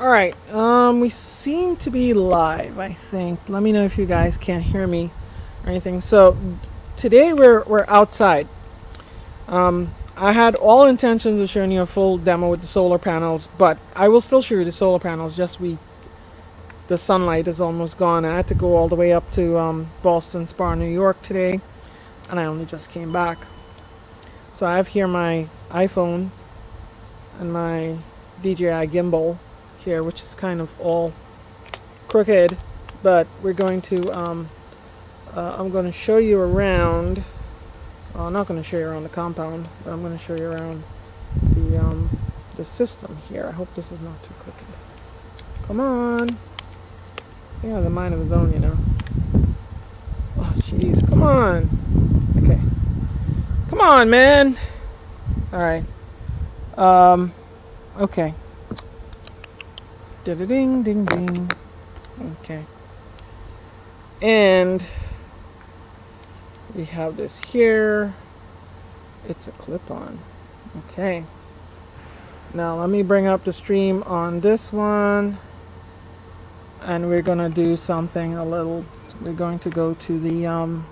All right, um, we seem to be live, I think. Let me know if you guys can't hear me or anything. So today we're, we're outside. Um, I had all intentions of showing you a full demo with the solar panels, but I will still show you the solar panels, just we, the sunlight is almost gone. I had to go all the way up to um, Ballston Spa, New York today, and I only just came back. So I have here my iPhone and my DJI gimbal here, which is kind of all crooked, but we're going to, um, uh, I'm going to show you around, well, I'm not going to show you around the compound, but I'm going to show you around the, um, the system here. I hope this is not too crooked. Come on. He has a mind of his own, you know. Oh, jeez, come on. Okay. Come on, man. All right. Um, okay. Da -da ding ding ding. Okay. And we have this here. It's a clip-on. Okay. Now let me bring up the stream on this one. And we're gonna do something a little. We're going to go to the um,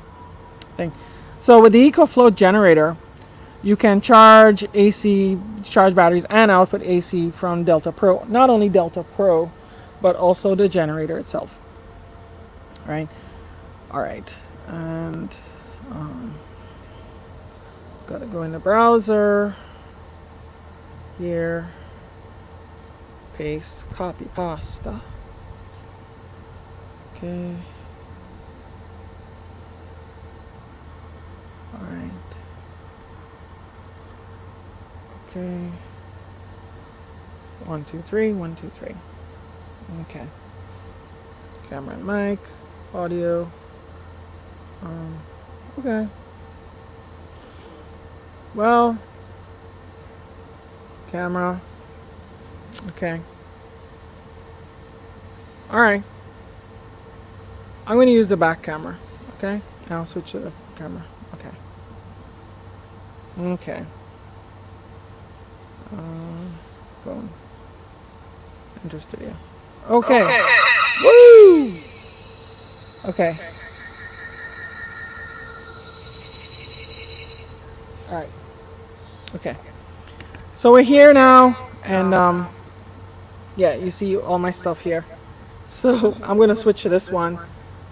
thing. So with the EcoFlow generator, you can charge AC, charge batteries and output AC from Delta Pro. Not only Delta Pro, but also the generator itself. All right, all right, and um, gotta go in the browser here, paste, copy pasta. Okay. All right. Okay. One, two, three, one, two, three. Okay. Camera and mic, audio. Um, okay. Well, camera. Okay. Alright. I'm going to use the back camera. Okay? I'll switch to the camera. Okay. Okay. Uh, phone. Enter studio. Okay. okay. Woo! Okay. Alright. Okay. So we're here now, and um, yeah, you see all my stuff here. So I'm going to switch to this one.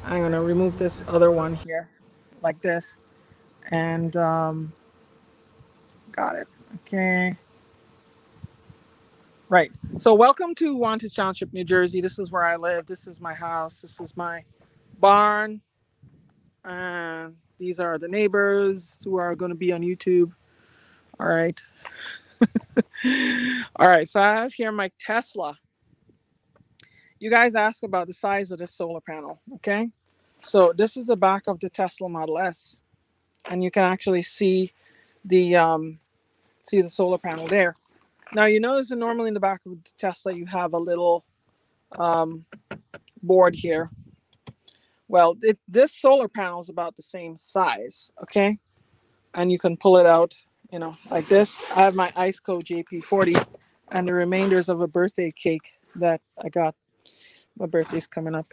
I'm going to remove this other one here, like this. And, um, got it. Okay. Right. So welcome to Wantage Township, New Jersey. This is where I live. This is my house. This is my barn. And these are the neighbors who are going to be on YouTube. All right. All right. So I have here my Tesla. You guys asked about the size of this solar panel. Okay. So this is the back of the Tesla Model S. And you can actually see the um, see the solar panel there. Now you notice that normally in the back of the Tesla you have a little um, board here. Well, it, this solar panel is about the same size, okay? And you can pull it out, you know, like this. I have my IceCo JP40 and the remainders of a birthday cake that I got. My birthday's coming up.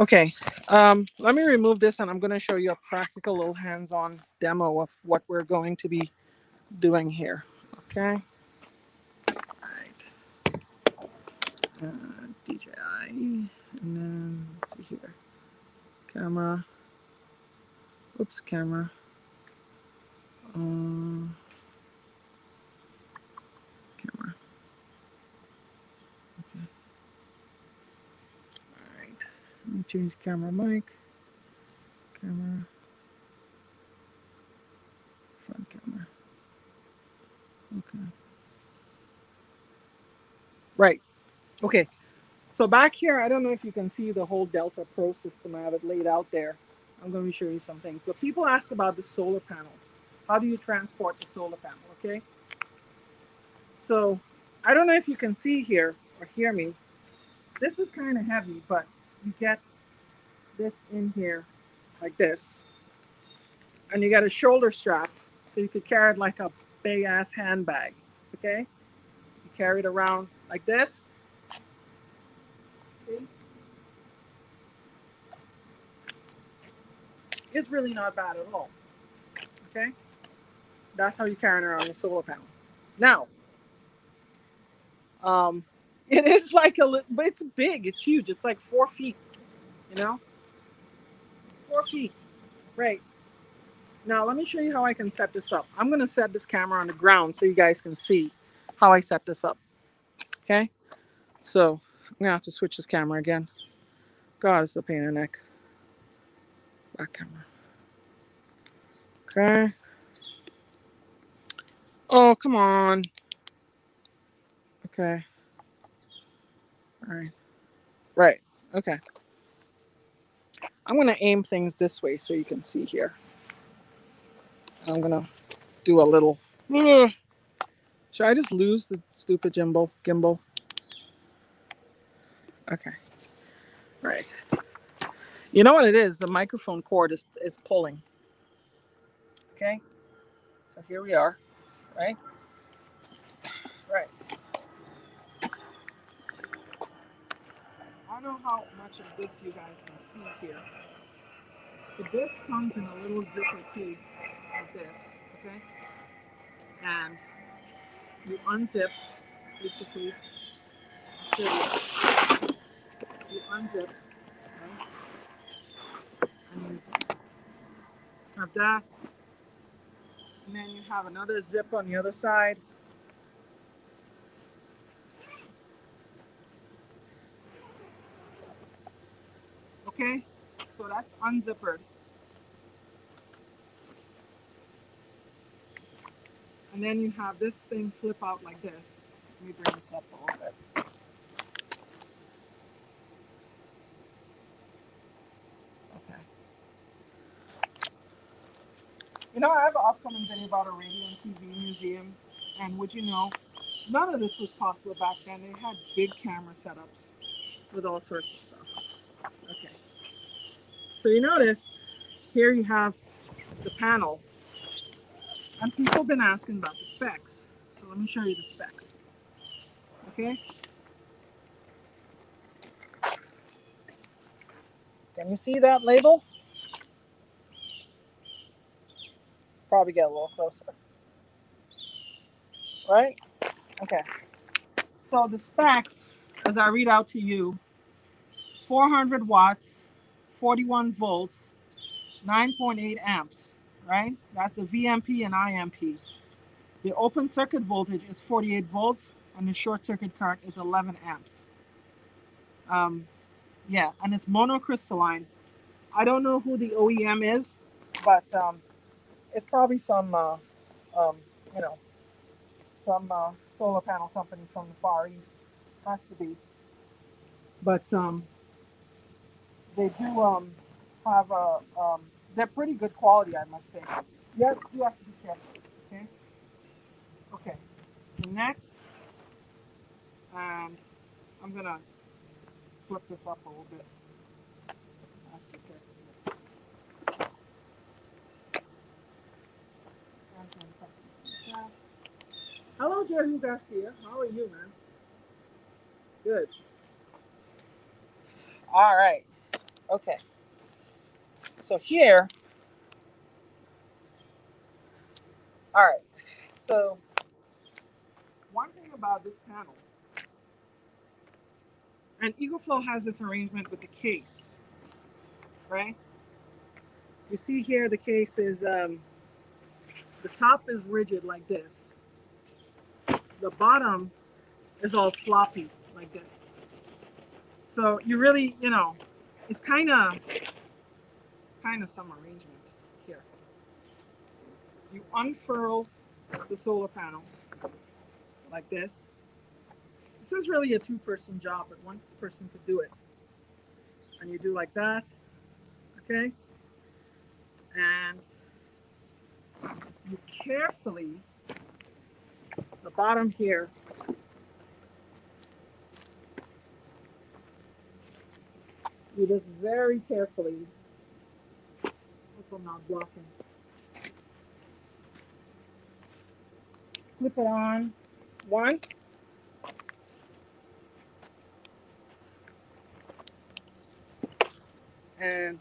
Okay, um, let me remove this and I'm going to show you a practical little hands-on demo of what we're going to be doing here. Okay. All right. Uh, DJI, and then let's see here. Camera. Oops, camera. Um, camera. Okay. All right. Let me change camera mic. Camera. Front camera. Okay. Right. Okay. So back here, I don't know if you can see the whole Delta Pro system. I have it laid out there. I'm going to show you some things. But people ask about the solar panel. How do you transport the solar panel? Okay. So I don't know if you can see here or hear me. This is kind of heavy, but you get this in here like this. And you got a shoulder strap so you could carry it like a big ass handbag. Okay? You carry it around like this. It's really not bad at all. Okay? That's how you carry it around a solar panel. Now, um, it is like a, little but it's big. It's huge. It's like four feet. You know, four feet. Right. Now let me show you how I can set this up. I'm gonna set this camera on the ground so you guys can see how I set this up. Okay. So I'm gonna have to switch this camera again. God, it's a pain in the neck. Back camera. Okay. Oh, come on. Okay. All right. Right. Okay. I'm going to aim things this way so you can see here. I'm to do a little. Ugh. Should I just lose the stupid gimbal? Gimbal. Okay. Right. You know what it is? The microphone cord is, is pulling. Okay. So here we are. Right. Right. I don't know how much of this you guys can see here. But this comes in a little zipper case this, okay? And you unzip, basically, you. you unzip, okay? And you have that. And then you have another zip on the other side. Okay, so that's unzippered. And then you have this thing flip out like this. Let me bring this up a little bit. Okay. You know, I have an upcoming video about a radio and TV museum. And would you know, none of this was possible back then. They had big camera setups with all sorts of stuff. Okay. So you notice here you have the panel and people have been asking about the specs. So let me show you the specs. Okay. Can you see that label? Probably get a little closer. Right? Okay. So the specs, as I read out to you, 400 watts, 41 volts, 9.8 amps, right? That's the VMP and IMP. The open circuit voltage is 48 volts and the short circuit current is 11 amps. Um, yeah, and it's monocrystalline. I don't know who the OEM is, but um, it's probably some, uh, um, you know, some uh, solar panel company from the Far East. Has to be. But um, they do um, have a, um, they're pretty good quality, I must say. Yes, you have to be careful, okay? Okay, so next, and I'm gonna flip this up a little bit. Hello, Jerry Garcia. How are you, man? Good. All right. Okay. So here, all right. So one thing about this panel, and EcoFlow has this arrangement with the case, right? You see here, the case is, um, the top is rigid like this. The bottom is all floppy like this. So you really, you know, it's kind of, kind of some arrangement here. You unfurl the solar panel like this. This is really a two-person job, but one person could do it. And you do like that, okay? And you carefully, the bottom here, you just very carefully, from not blocking. Flip it on one. And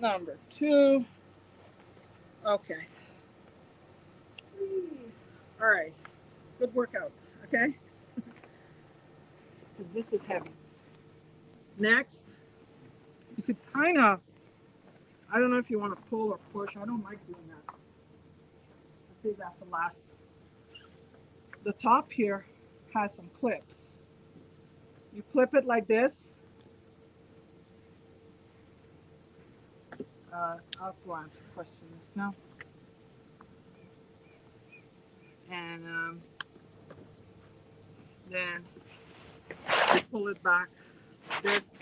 number two. Okay. All right. Good workout. Okay. Because this is heavy. Next you could kind of, I don't know if you want to pull or push. I don't like doing that. I'll save that for last. The top here has some clips. You clip it like this. Uh, I'll go answer questions now. And um, then pull it back this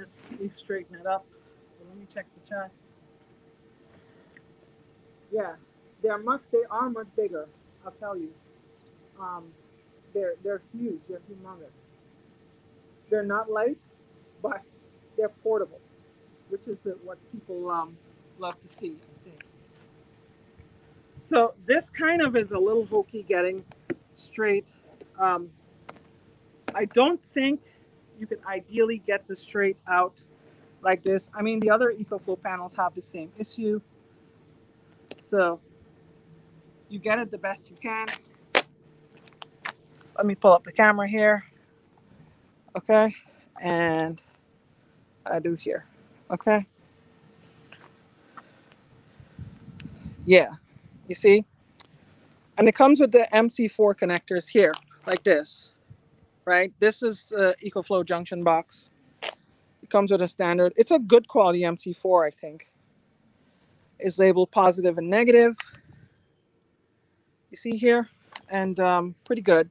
and you straighten it up. So let me check the chat. Yeah, they're much they are much bigger, I'll tell you. Um, they're they're huge, they're humongous. They're not light, but they're portable, which is what people um, love to see, I think. So this kind of is a little hokey getting straight. Um, I don't think you could ideally get the straight out like this. I mean, the other EcoFlow panels have the same issue. So you get it the best you can. Let me pull up the camera here. Okay. And I do here. Okay. Yeah. You see? And it comes with the MC4 connectors here, like this. Right? This is uh, EcoFlow junction box. It comes with a standard. It's a good quality MC4, I think. It's labeled positive and negative. You see here? And um, pretty good.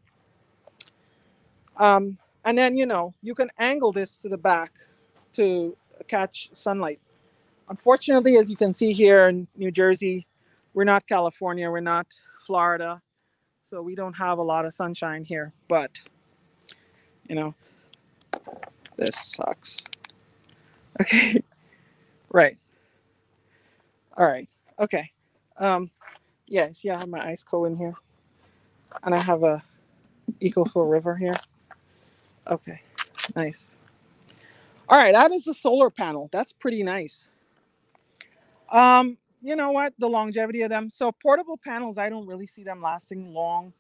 Um, and then, you know, you can angle this to the back to catch sunlight. Unfortunately, as you can see here in New Jersey, we're not California, we're not Florida, so we don't have a lot of sunshine here. But, you know, this sucks. Okay, right. All right, okay. Um, yeah, see, I have my IceCo in here, and I have a eco EcoFlow river here. Okay, nice. All right, that is the solar panel. That's pretty nice. Um, you know what? The longevity of them. So portable panels, I don't really see them lasting long,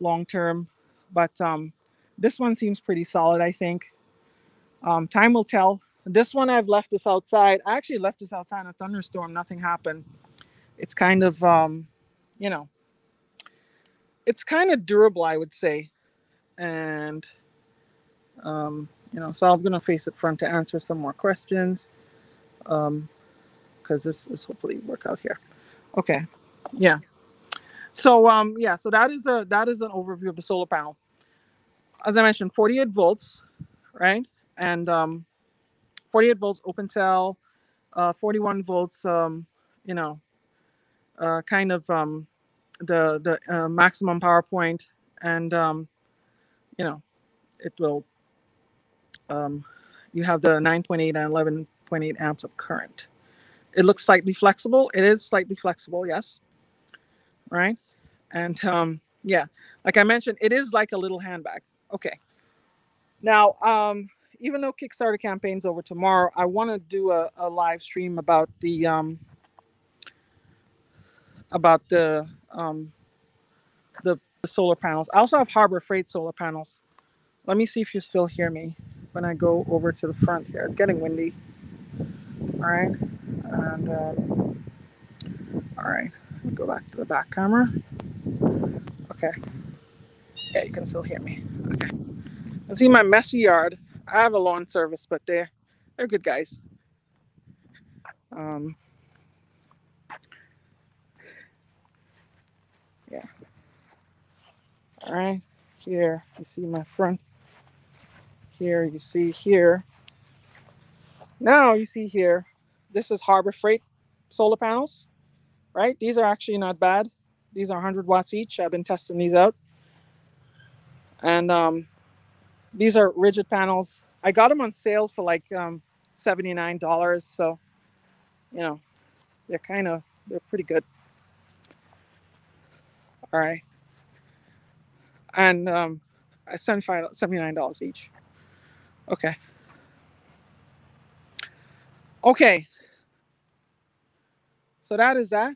long term. But um, this one seems pretty solid, I think. Um, time will tell. This one I've left this outside. I actually left this outside in a thunderstorm. Nothing happened. It's kind of, um, you know, it's kind of durable, I would say. And um, you know, so I'm gonna face it front to answer some more questions. Um, because this this hopefully work out here. Okay, yeah. So um, yeah, so that is a that is an overview of the solar panel. As I mentioned, 48 volts, right? And um, 48 volts open cell, uh, 41 volts, um, you know, uh, kind of um, the the uh, maximum power point, and um, you know, it will um, you have the 9.8 and 11.8 amps of current. It looks slightly flexible. It is slightly flexible, yes. Right? And um, yeah, like I mentioned, it is like a little handbag. Okay. Now, um, even though Kickstarter campaign's over tomorrow, I want to do a, a live stream about the um, about the um, the, solar panels. I also have Harbor Freight solar panels. Let me see if you still hear me when I go over to the front here. It's getting windy. All right. And, um, all right. Go back to the back camera. Okay. Yeah, you can still hear me. Okay. See my messy yard. I have a lawn service, but they're, they're good guys. Um, yeah. All right. Here, you see my front here you see here now you see here this is harbor freight solar panels right these are actually not bad these are 100 watts each i've been testing these out and um, these are rigid panels i got them on sale for like um, $79 so you know they're kind of they're pretty good all right and um, I $79 each Okay. Okay. So that is that.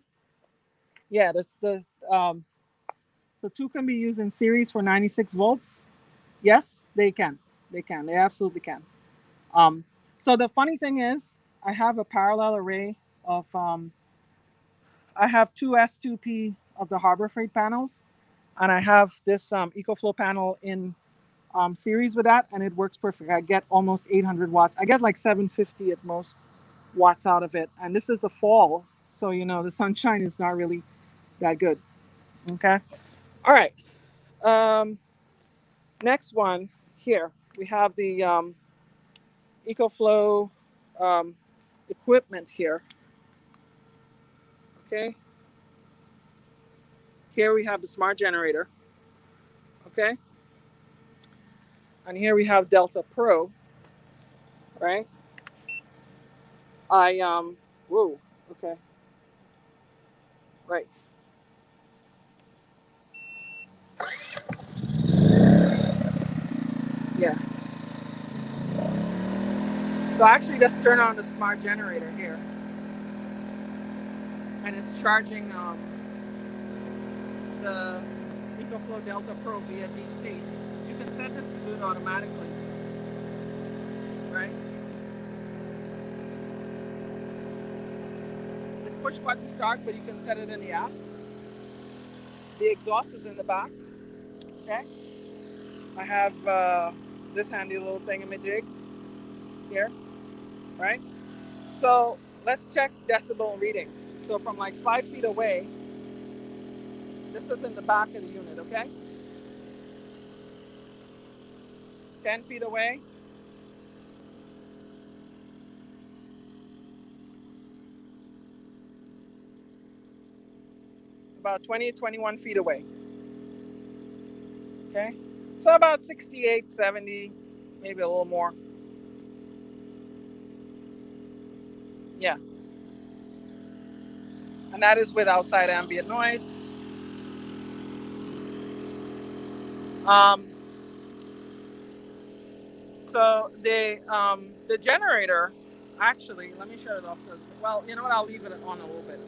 Yeah, that's the um so two can be used in series for 96 volts. Yes, they can. They can. They absolutely can. Um so the funny thing is I have a parallel array of um I have two S2P of the Harbor Freight panels and I have this um EcoFlow panel in um, series with that, and it works perfect. I get almost 800 watts. I get like 750 at most watts out of it. And this is the fall, so you know the sunshine is not really that good. Okay. All right. Um, next one here we have the um, EcoFlow um, equipment here. Okay. Here we have the smart generator. Okay. And here we have Delta Pro, right? I um whoa, okay. Right. Yeah. So I actually just turn on the smart generator here. And it's charging um the EcoFlow Delta Pro via DC. You can set this to do it automatically. Right? It's push button start, but you can set it in the app. The exhaust is in the back. Okay. I have uh, this handy little thingamajig here, right? So let's check decibel readings. So from like five feet away, this is in the back of the unit, okay? 10 feet away. About 20, 21 feet away. Okay? So about 68, 70, maybe a little more. Yeah. And that is with outside ambient noise. Um, so the um, the generator, actually, let me shut it off. Well, you know what? I'll leave it on a little bit.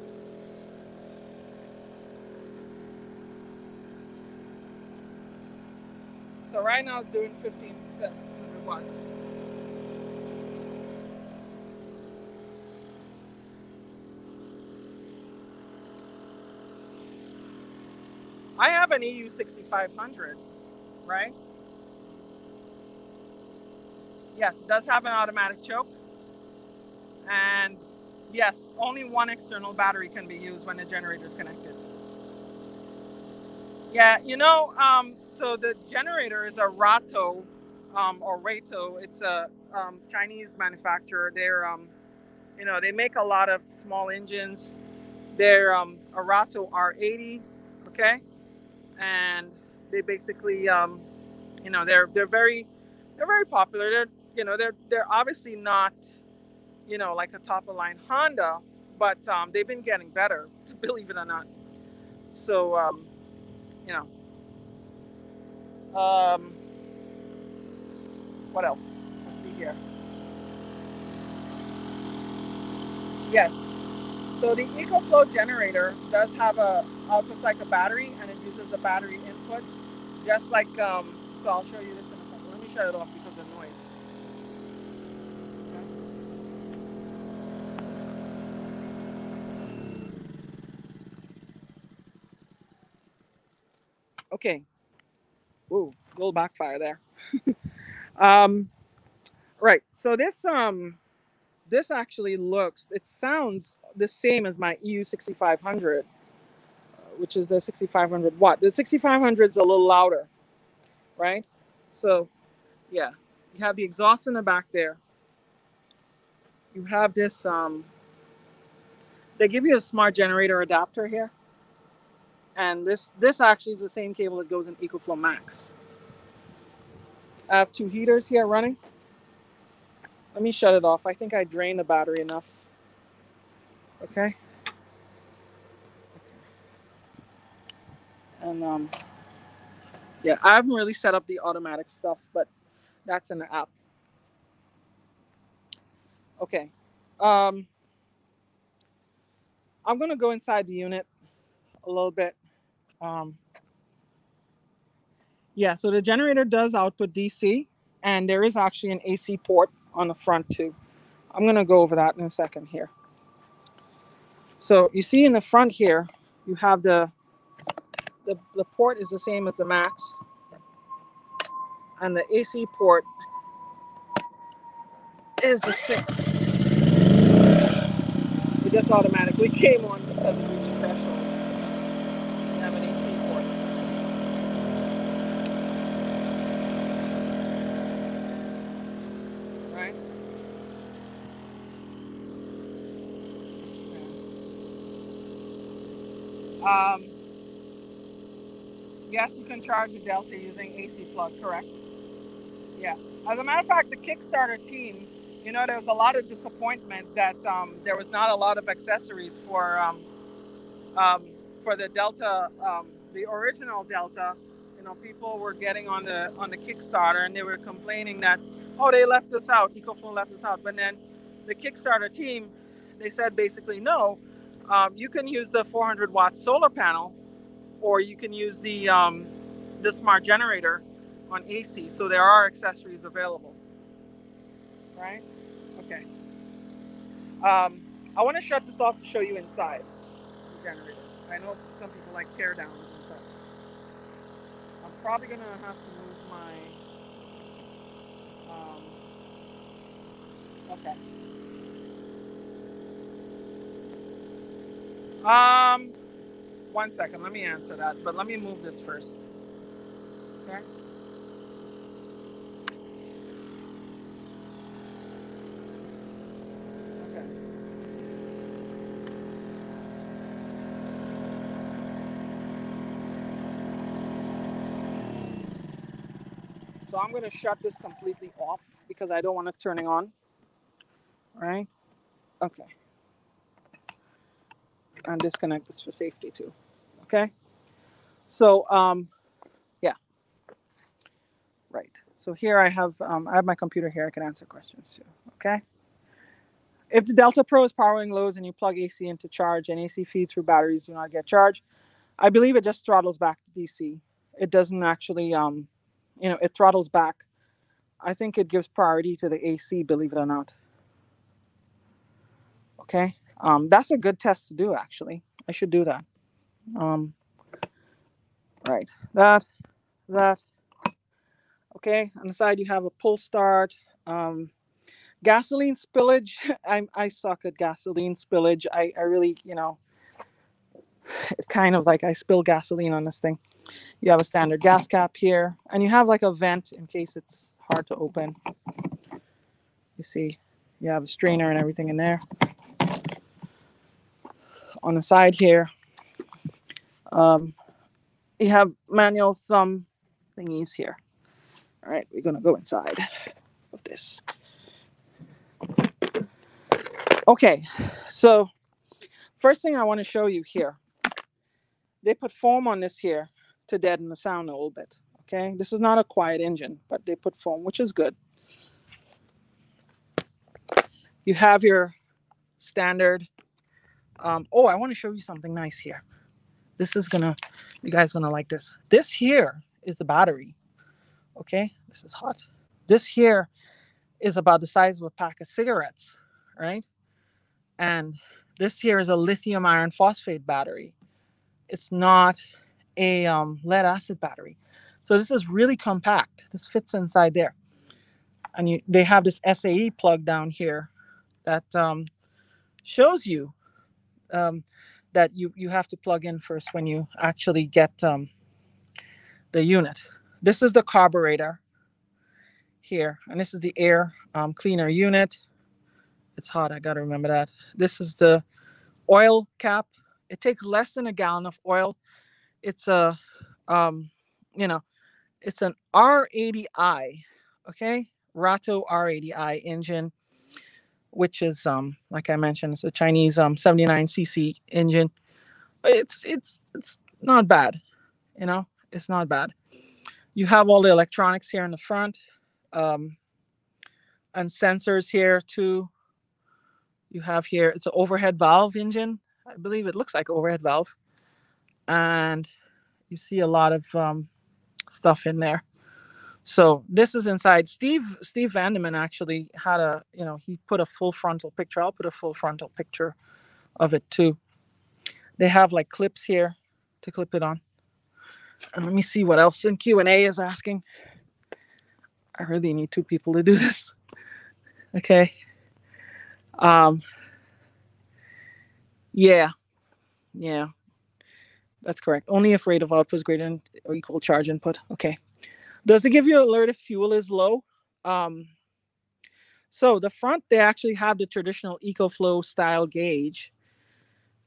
So right now it's doing 1500 watts. I have an EU 6500, right? Yes, it does have an automatic choke. And yes, only one external battery can be used when the generator is connected. Yeah, you know, um, so the generator is a Rato um, or Rato. It's a um, Chinese manufacturer. They're, um, you know, they make a lot of small engines. They're um, a Rato R80, okay, and they basically, um, you know, they're they're very they're very popular. They're you know they're they're obviously not, you know, like a top of line Honda, but um, they've been getting better, believe it or not. So, um, you know, um, what else? Let's see here. Yes. So the EcoFlow generator does have a outputs like a battery, and it uses a battery input, just like um. So I'll show you this in a second. Let me shut it off because of noise. Okay. Ooh, little backfire there. um, right. So this um, this actually looks, it sounds the same as my EU 6500, which is the 6500 watt. The 6500 is a little louder, right? So, yeah, you have the exhaust in the back there. You have this. Um, they give you a smart generator adapter here, and this this actually is the same cable that goes in EcoFlow Max. I have two heaters here running. Let me shut it off. I think I drained the battery enough. Okay. And um, yeah, I haven't really set up the automatic stuff, but that's in the app. Okay. Um, I'm gonna go inside the unit a little bit. Um, yeah, so the generator does output DC, and there is actually an AC port on the front too. I'm gonna go over that in a second here. So you see in the front here, you have the the, the port is the same as the max, and the AC port is the same. It just automatically came on because it reached a threshold. Right? Um, yes, you can charge a Delta using AC plug, correct? Yeah. As a matter of fact, the Kickstarter team, you know, there was a lot of disappointment that um, there was not a lot of accessories for um, um, for the Delta, um, the original Delta. You know, people were getting on the on the Kickstarter and they were complaining that, oh, they left us out. EcoFlow left us out. But then the Kickstarter team, they said basically no. Um, you can use the 400 watt solar panel, or you can use the um, the smart generator on AC. So there are accessories available. Right? Okay. Um, I want to shut this off to show you inside the generator. I know some people like tear downs and such. I'm probably gonna have to move my. Um, okay. Um, one second. Let me answer that, but let me move this first. Okay. Okay. So I'm going to shut this completely off because I don't want it turning on. Right? Okay. And disconnect this for safety too. Okay? So, um, yeah. Right. So here I have um, I have my computer here. I can answer questions too. Okay. If the Delta Pro is powering lows and you plug AC into charge and AC feed through batteries do not get charged, I believe it just throttles back to DC. It doesn't actually, um, you know, it throttles back. I think it gives priority to the AC, believe it or not. Okay. Um, that's a good test to do, actually. I should do that. Um, right. That, that. Okay. On the side, you have a pull start. Um, gasoline spillage. I, I suck at gasoline spillage. I, I really, you know, it's kind of like I spill gasoline on this thing. You have a standard gas cap here, and you have like a vent in case it's hard to open. You see, you have a strainer and everything in there. On the side here, um, you have manual thumb thingies here. All right, we're gonna go inside of this. Okay, so first thing I want to show you here, they put foam on this here to deaden the sound a little bit. Okay, this is not a quiet engine, but they put foam, which is good. You have your standard. Um, oh, I want to show you something nice here. This is gonna, you guys gonna like this. This here is the battery. Okay, this is hot. This here is about the size of a pack of cigarettes, right? And this here is a lithium iron phosphate battery. It's not a um, lead acid battery. So this is really compact. This fits inside there. And you, they have this SAE plug down here that um, shows you um, that you, you have to plug in first when you actually get um, the unit. This is the carburetor here, and this is the air um, cleaner unit. It's hot, I gotta remember that. This is the oil cap. It takes less than a gallon of oil. It's a, um, you know, it's an R80i, okay, Rato R80i engine, which is um, like I mentioned, it's a Chinese um 79cc engine. It's it's it's not bad, you know, it's not bad. You have all the electronics here in the front, um, and sensors here too. You have here, it's an overhead valve engine. I believe it looks like overhead valve. And you see a lot of um, stuff in there. So this is inside. Steve Steve Vandeman actually had a, you know, he put a full frontal picture. I'll put a full frontal picture of it too. They have like clips here to clip it on. And let me see what else in Q&A is asking. I really need two people to do this. Okay. Um yeah. Yeah. That's correct. Only if rate of output is greater than or equal charge input. Okay. Does it give you alert if fuel is low? Um, so the front, they actually have the traditional EcoFlow style gauge.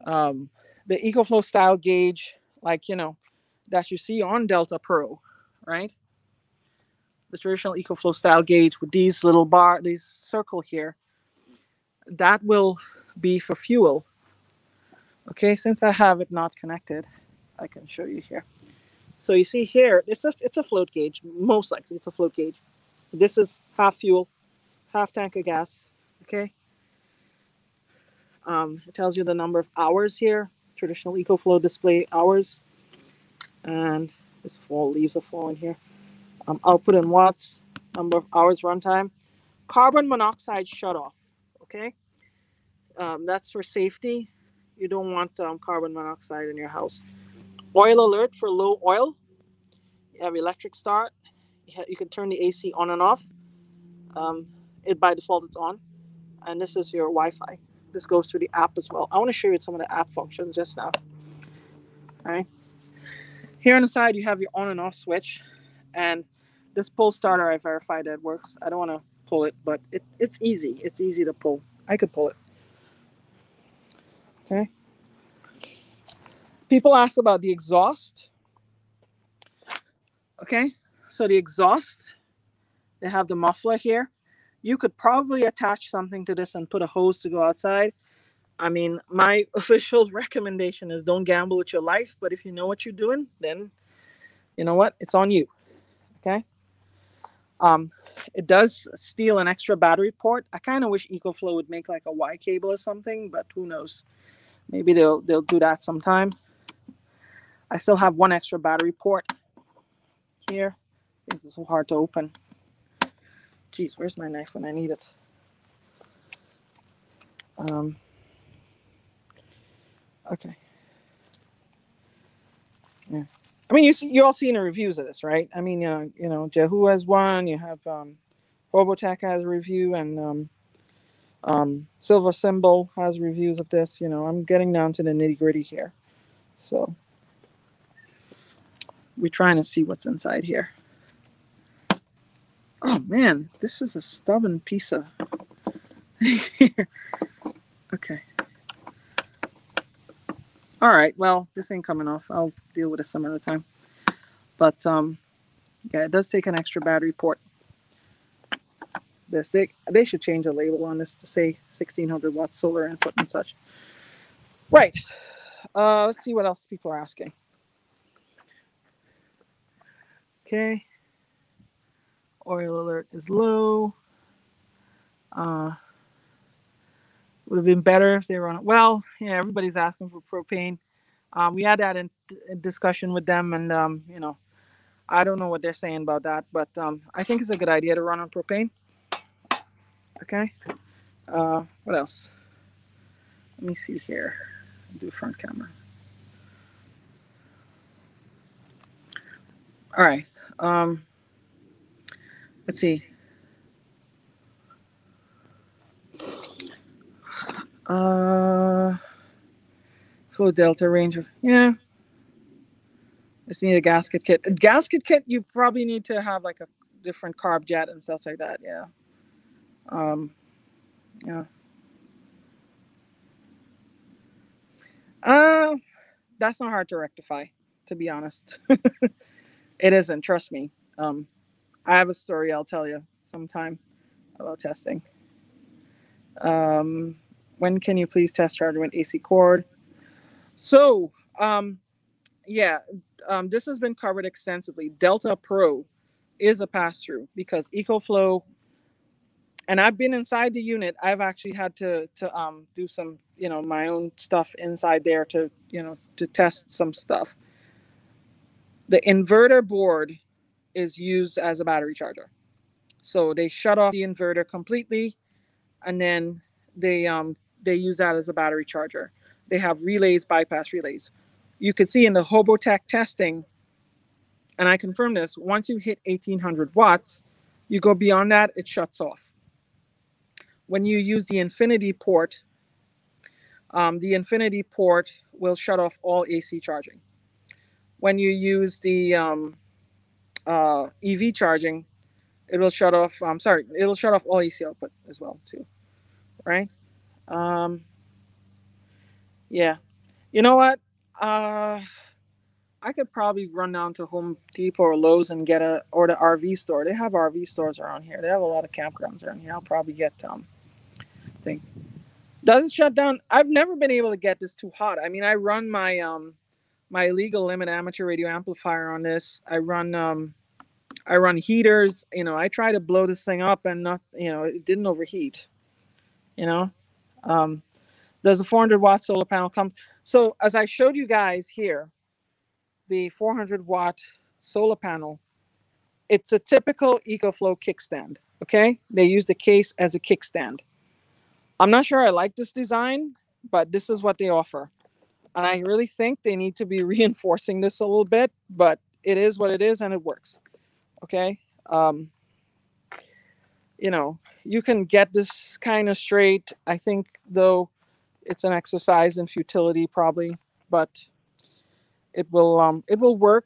Um, the EcoFlow style gauge, like, you know, that you see on Delta Pro, right? The traditional EcoFlow style gauge with these little bar, these circle here, that will be for fuel. Okay, since I have it not connected, I can show you here. So you see here, it's just it's a float gauge. Most likely, it's a float gauge. This is half fuel, half tank of gas. Okay. Um, it tells you the number of hours here. Traditional EcoFlow display hours, and this fall leaves a fall in here. Um, output in watts, number of hours runtime, carbon monoxide shutoff. Okay. Um, that's for safety. You don't want um, carbon monoxide in your house. Oil alert for low oil. You have electric start. You, ha- you can turn the AC on and off. Um, it by default it's on, and this is your Wi-Fi. This goes through the app as well. I want to show you some of the app functions just now. All right. Here on the side you have your on and off switch, and this pull starter I verified that works. I don't want to pull it, but it, it's easy. It's easy to pull. I could pull it. Okay. People ask about the exhaust. Okay, so the exhaust, they have the muffler here. You could probably attach something to this and put a hose to go outside. I mean, my official recommendation is don't gamble with your life, but if you know what you're doing, then you know what? It's on you. Okay. Um, it does steal an extra battery port. I kind of wish EcoFlow would make like a Y cable or something, but who knows? Maybe they'll they'll do that sometime. I still have one extra battery port here. It's so hard to open. Jeez, where's my knife when I need it? Um, okay. Yeah. I mean, you see, you all seen the reviews of this, right? I mean, uh, you know, Jehu has one. You have um, Robotech has a review, and um, um, Silver Symbol has reviews of this. You know, I'm getting down to the nitty gritty here. So we're trying to see what's inside here. Oh man, this is a stubborn piece of. okay. All right. Well, this ain't coming off. I'll deal with it some other time. But um, yeah, it does take an extra battery port. This they they should change the label on this to say 1600 watt solar input and such. Right. Uh, let's see what else people are asking. Okay. Oil alert is low. Uh, would have been better if they were on. it. Well, yeah, everybody's asking for propane. Um, we had that in, in discussion with them, and um, you know, I don't know what they're saying about that, but um, I think it's a good idea to run on propane. Okay. Uh, what else? Let me see here. Do front camera. All right. Um, let's see. Uh, Flow Delta Ranger. Yeah. Just need a gasket kit. A gasket kit, you probably need to have like a different carb jet and stuff like that. Yeah. Um, yeah. Uh, that's not hard to rectify, to be honest. it isn't. Trust me. Um, I have a story I'll tell you sometime about testing. Um, when can you please test charger with AC cord? So, um, yeah, um, this has been covered extensively. Delta Pro is a pass through because EcoFlow and I've been inside the unit. I've actually had to to um, do some, you know, my own stuff inside there to, you know, to test some stuff. The inverter board is used as a battery charger. So they shut off the inverter completely, and then they um, they use that as a battery charger. They have relays, bypass relays. You could see in the Hobotech testing, and I confirm this. Once you hit 1800 watts, you go beyond that, it shuts off when you use the infinity port, um, the infinity port will shut off all AC charging. When you use the um, uh, EV charging, it will shut off. I'm sorry, it'll shut off all AC output as well too, right? Um, yeah, you know what? Uh, I could probably run down to Home Depot or Lowe's and get a or the RV store. They have RV stores around here. They have a lot of campgrounds around here. I'll probably get um thing. Doesn't shut down. I've never been able to get this too hot. I mean, I run my um my legal limit amateur radio amplifier on this. I run um I run heaters. You know, I try to blow this thing up and not you know it didn't overheat. You know, um, does a 400 watt solar panel come? So as I showed you guys here, the 400 watt solar panel, it's a typical EcoFlow kickstand. Okay, they use the case as a kickstand. I'm not sure I like this design, but this is what they offer. And I really think they need to be reinforcing this a little bit, but it is what it is and it works. Okay. Um, you know, you can get this kind of straight. I think, though, it's an exercise in futility probably, but it will um, it will work.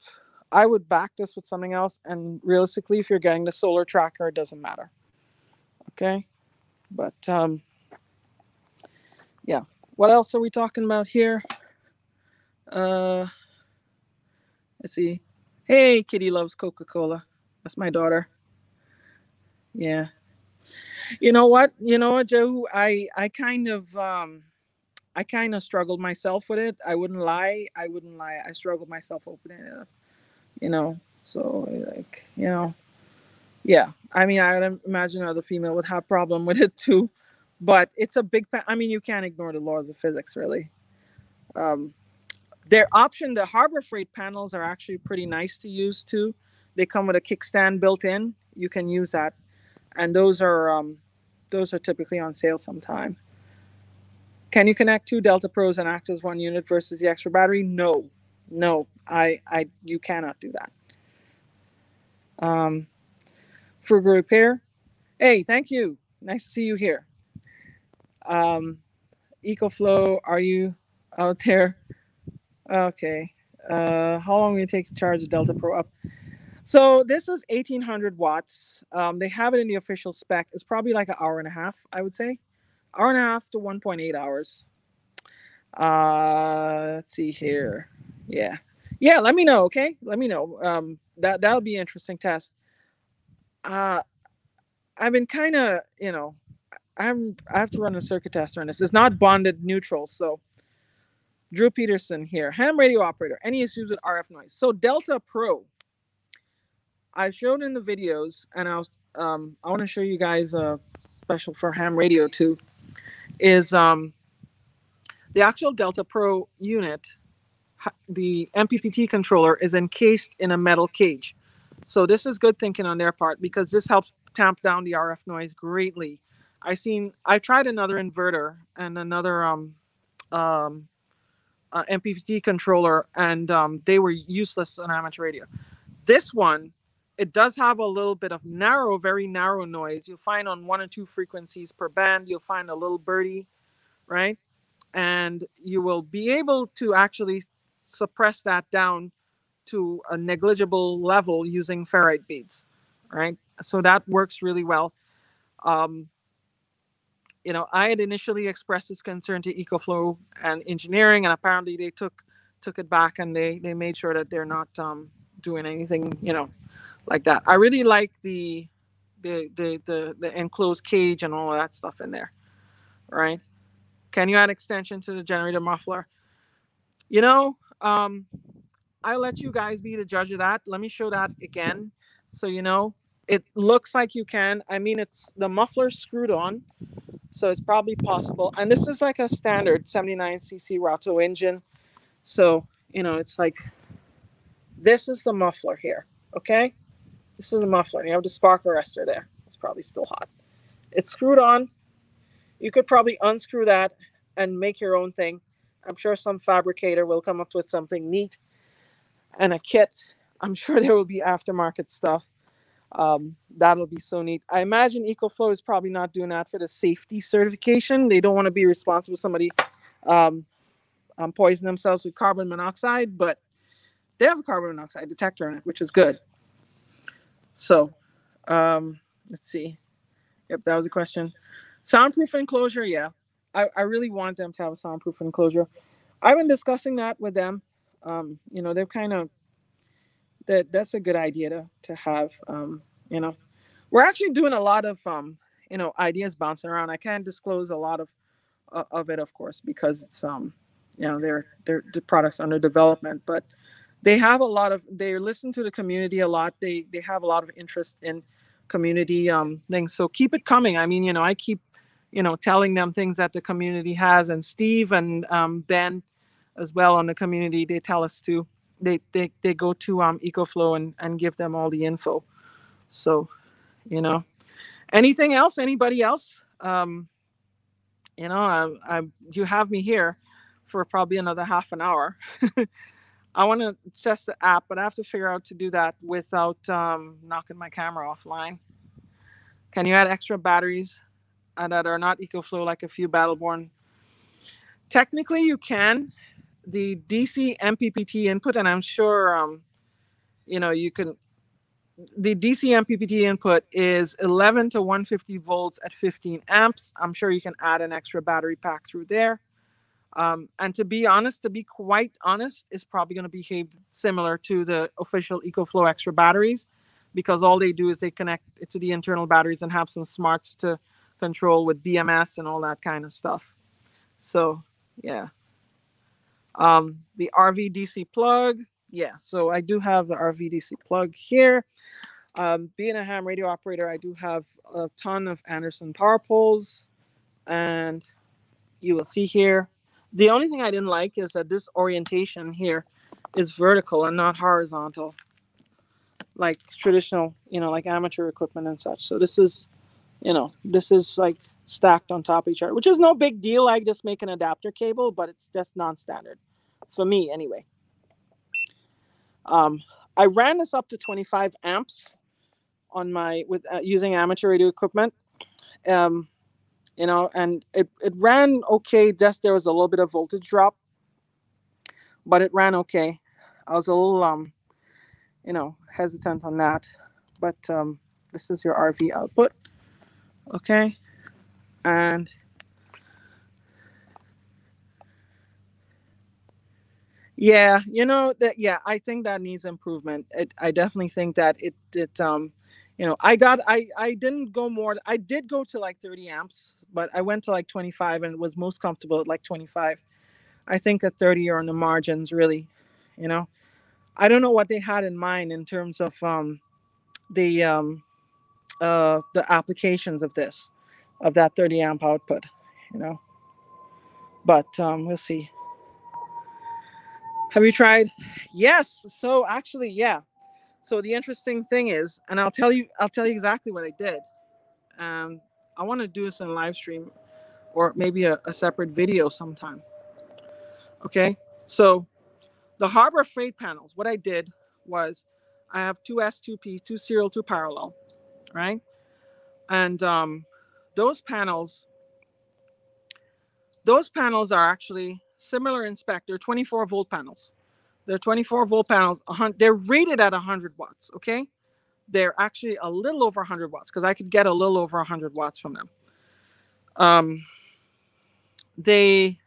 I would back this with something else, and realistically, if you're getting the solar tracker, it doesn't matter. Okay, but um, yeah. What else are we talking about here? Uh, let's see. Hey, Kitty loves Coca Cola. That's my daughter. Yeah. You know what? You know what, Joe? I I kind of um, I kind of struggled myself with it. I wouldn't lie. I wouldn't lie. I struggled myself opening it up. You know. So like you know, yeah. I mean, I would imagine other female would have problem with it too but it's a big i mean you can't ignore the laws of physics really. Um, their option the harbor freight panels are actually pretty nice to use too. They come with a kickstand built in. You can use that. And those are um, those are typically on sale sometime. Can you connect two delta pros and act as one unit versus the extra battery? No. No. I i you cannot do that. Um frugal repair? Hey thank you. Nice to see you here um, EcoFlow, are you out there? Okay. Uh, how long will it take to charge the Delta Pro up? So this is 1800 watts. Um, they have it in the official spec. It's probably like an hour and a half, I would say. Hour and a half to 1.8 hours. Uh, let's see here. Yeah. Yeah, let me know, okay? Let me know. Um, that that'll be interesting test. Uh, I've been kind of, you know, I'm I have to run a circuit tester on this. It's not bonded neutral, so Drew Peterson here, ham radio operator. Any issues with RF noise? So Delta Pro, I've shown in the videos, and I was um, I want to show you guys a special for ham radio too. Is um, the actual Delta Pro unit, the MPPT controller is encased in a metal cage. So this is good thinking on their part because this helps tamp down the RF noise greatly I seen I tried another inverter and another um um uh, MPPT controller, and um, they were useless on amateur radio. This one, it does have a little bit of narrow, very narrow noise. You'll find on one or two frequencies per band, you'll find a little birdie, right? And you will be able to actually suppress that down to a negligible level using ferrite beads, right? So that works really well. Um, you know, I had initially expressed this concern to EcoFlow and engineering, and apparently they took took it back and they they made sure that they're not um, doing anything, you know, like that. I really like the the the the, the enclosed cage and all that stuff in there, right? Can you add extension to the generator muffler? You know, um, I'll let you guys be the judge of that. Let me show that again, so you know. it looks like you can. I mean, it's the muffler screwed on, so it's probably possible. And this is like a standard 79cc Rato engine. So, you know, it's like this is the muffler here. Okay. This is the muffler. You have the spark arrestor there. It's probably still hot. It's screwed on. You could probably unscrew that and make your own thing. I'm sure some fabricator will come up with something neat and a kit. I'm sure there will be aftermarket stuff. Um, that'll be so neat. I imagine EcoFlow is probably not doing that for the safety certification. They don't want to be responsible for somebody um, um, poison themselves with carbon monoxide, but they have a carbon monoxide detector on it, which is good. So, um, let's see. Yep, that was a question. Soundproof enclosure, yeah. I, I really want them to have a soundproof enclosure. I've been discussing that with them. Um, you know, they're kind of that that's a good idea to to have. Um, you know, we're actually doing a lot of um, you know, ideas bouncing around. I can't disclose a lot of uh, of it, of course, because it's um, you know, they're they're the products under development, but they have a lot of they listen to the community a lot. They they have a lot of interest in community um things. So keep it coming. I mean, you know, I keep you know telling them things that the community has, and Steve and um, Ben as well on the community they tell us to they they, they go to um ecoflow and and give them all the info. So you know anything else? Anybody else? Um you know I, I you have me here for probably another half an hour. I want to test the app but i have to figure out to do that without um knocking my camera offline. Can you add extra batteries uh, that are not ecoflow like a few Battle Born? Technically you can the DC MPPT input, and I'm sure um, you know you can. The DC MPPT input is 11 to 150 volts at 15 amps. I'm sure you can add an extra battery pack through there. Um, and to be honest, to be quite honest, is probably going to behave similar to the official EcoFlow extra batteries because all they do is they connect it to the internal batteries and have some smarts to control with BMS and all that kind of stuff. So, yeah. Um, the RVDC plug, yeah, so I do have the RVDC plug here. Um, being a ham radio operator, I do have a ton of Anderson power poles, and you will see here. The only thing I didn't like is that this orientation here is vertical and not horizontal, like traditional, you know, like amateur equipment and such. So this is, you know, this is like stacked on top of each other, which is no big deal. I just make an adapter cable, but it's just non-standard for me anyway. Um, I ran this up to 25 amps on my with uh, using amateur radio equipment. Um, you know, and it, it ran okay. Just there was a little bit of voltage drop, but it ran okay. I was a little um, you know, hesitant on that, but um, this is your RV output, okay, and Yeah, you know that. Yeah, I think that needs improvement. It, I definitely think that it. It. Um, you know, I got. I. I didn't go more. I did go to like 30 amps, but I went to like 25 and it was most comfortable at like 25. I think at 30 are on the margins, really. You know, I don't know what they had in mind in terms of um, the um, uh, the applications of this, of that 30 amp output. You know, but um, we'll see. Have you tried? Yes. So actually, yeah. So the interesting thing is, and I'll tell you, I'll tell you exactly what I did. Um, I want to do this in live stream, or maybe a, a separate video sometime. Okay. So the Harbor Freight panels. What I did was, I have two S2P, two serial, two parallel, right? And um, those panels, those panels are actually similar in spec. They're 24 volt panels. They're 24 volt panels. They're rated at 100 watts. Okay, they're actually a little over 100 watts because I could get a little over 100 watts from them. Um, they,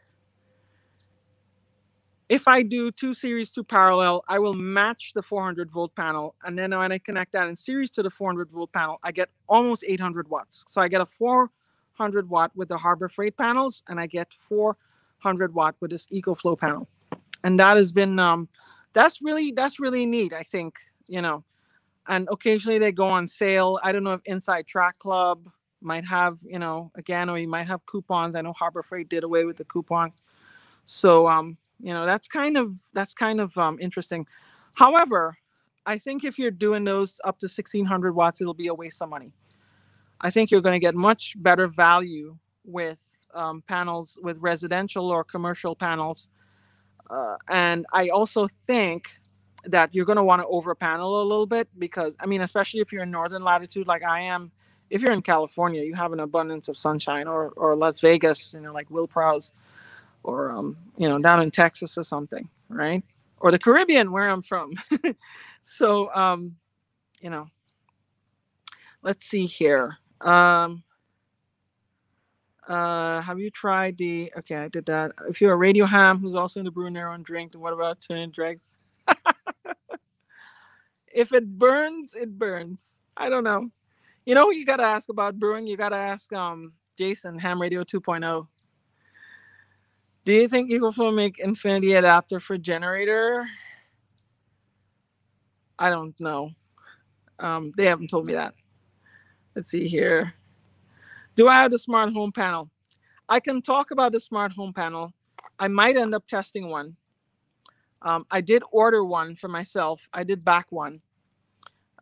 if I do two series, two parallel, I will match the 400 volt panel, and then when I connect that in series to the 400 volt panel, I get almost 800 watts. So I get a 400 watt with the Harbor Freight panels, and I get four 100 watt with this EcoFlow panel. And that has been, um, that's really, that's really neat. I think, you know, and occasionally they go on sale. I don't know if Inside Track Club might have, you know, again, or you might have coupons. I know Harbor Freight did away with the coupons. So, um, you know, that's kind of that's kind of um, interesting. However, I think if you're doing those up to 1600 watts, it'll be a waste of money. I think you're going to get much better value with um, panels with residential or commercial panels. Uh, and I also think that you're going to want to over panel a little bit because, I mean, especially if you're in northern latitude like I am, if you're in California, you have an abundance of sunshine or, or Las Vegas, you know, like Will Prowse or, um, you know, down in Texas or something, right? Or the Caribbean where I'm from. so, um, you know, let's see here. Um, uh, have you tried the? Okay, I did that. If you're a radio ham who's also in the Brunero and drink, then what about turning dregs? if it burns, it burns. I don't know. You know you gotta ask about brewing? You gotta ask um Jason Ham Radio 2.0. Do you think Eagle EcoFlow make infinity adapter for generator? I don't know. Um, they haven't told me that. Let's see here. Do I have the smart home panel? I can talk about the smart home panel. I might end up testing one. Um, I did order one for myself. I did back one.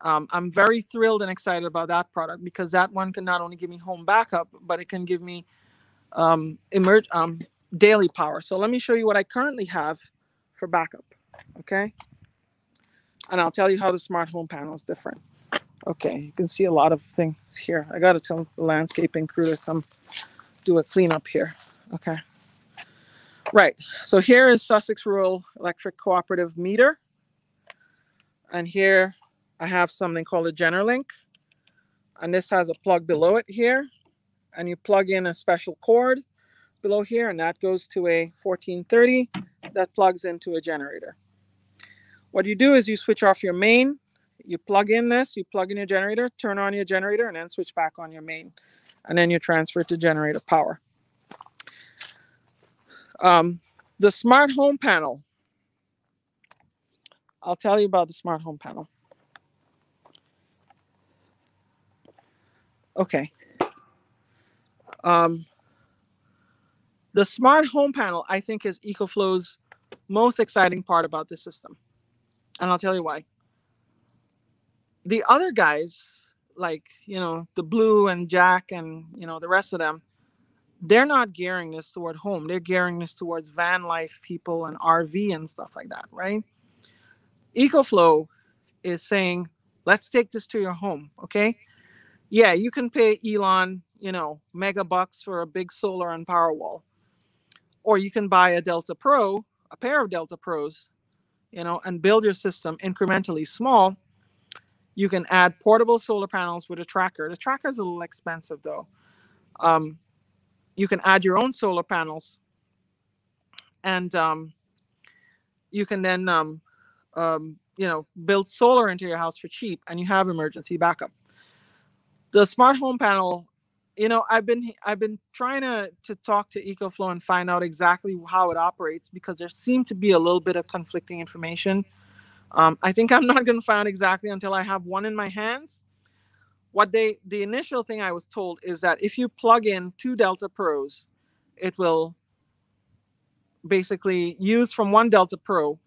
Um, I'm very thrilled and excited about that product because that one can not only give me home backup, but it can give me um, emerge, um, daily power. So let me show you what I currently have for backup. Okay. And I'll tell you how the smart home panel is different. Okay, you can see a lot of things here. I got to tell the landscaping crew to come do a cleanup here. Okay. Right, so here is Sussex Rural Electric Cooperative meter. And here I have something called a Generlink. And this has a plug below it here. And you plug in a special cord below here, and that goes to a 1430 that plugs into a generator. What you do is you switch off your main you plug in this, you plug in your generator, turn on your generator, and then switch back on your main. And then you transfer to generator power. Um, the smart home panel. I'll tell you about the smart home panel. Okay. Um, the smart home panel, I think, is EcoFlow's most exciting part about this system. And I'll tell you why the other guys, like you know the Blue and Jack and you know the rest of them, they're not gearing this toward home. They're gearing this towards van life people and RV and stuff like that, right? EcoFlow is saying, let's take this to your home, okay? Yeah, you can pay Elon, you know, mega bucks for a big solar and power wall. Or you can buy a Delta Pro, a pair of Delta Pros, you know, and build your system incrementally small you can add portable solar panels with a tracker. The tracker is a little expensive though. Um, you can add your own solar panels, and um, you can then um, um, you know build solar into your house for cheap, and you have emergency backup. The smart home panel, you know, I've been I've been trying to to talk to EcoFlow and find out exactly how it operates because there seemed to be a little bit of conflicting information um, I think I'm not going to find exactly until I have one in my hands. What they, the initial thing I was told is that if you plug in two Delta Pros, it will basically use from one Delta Pro,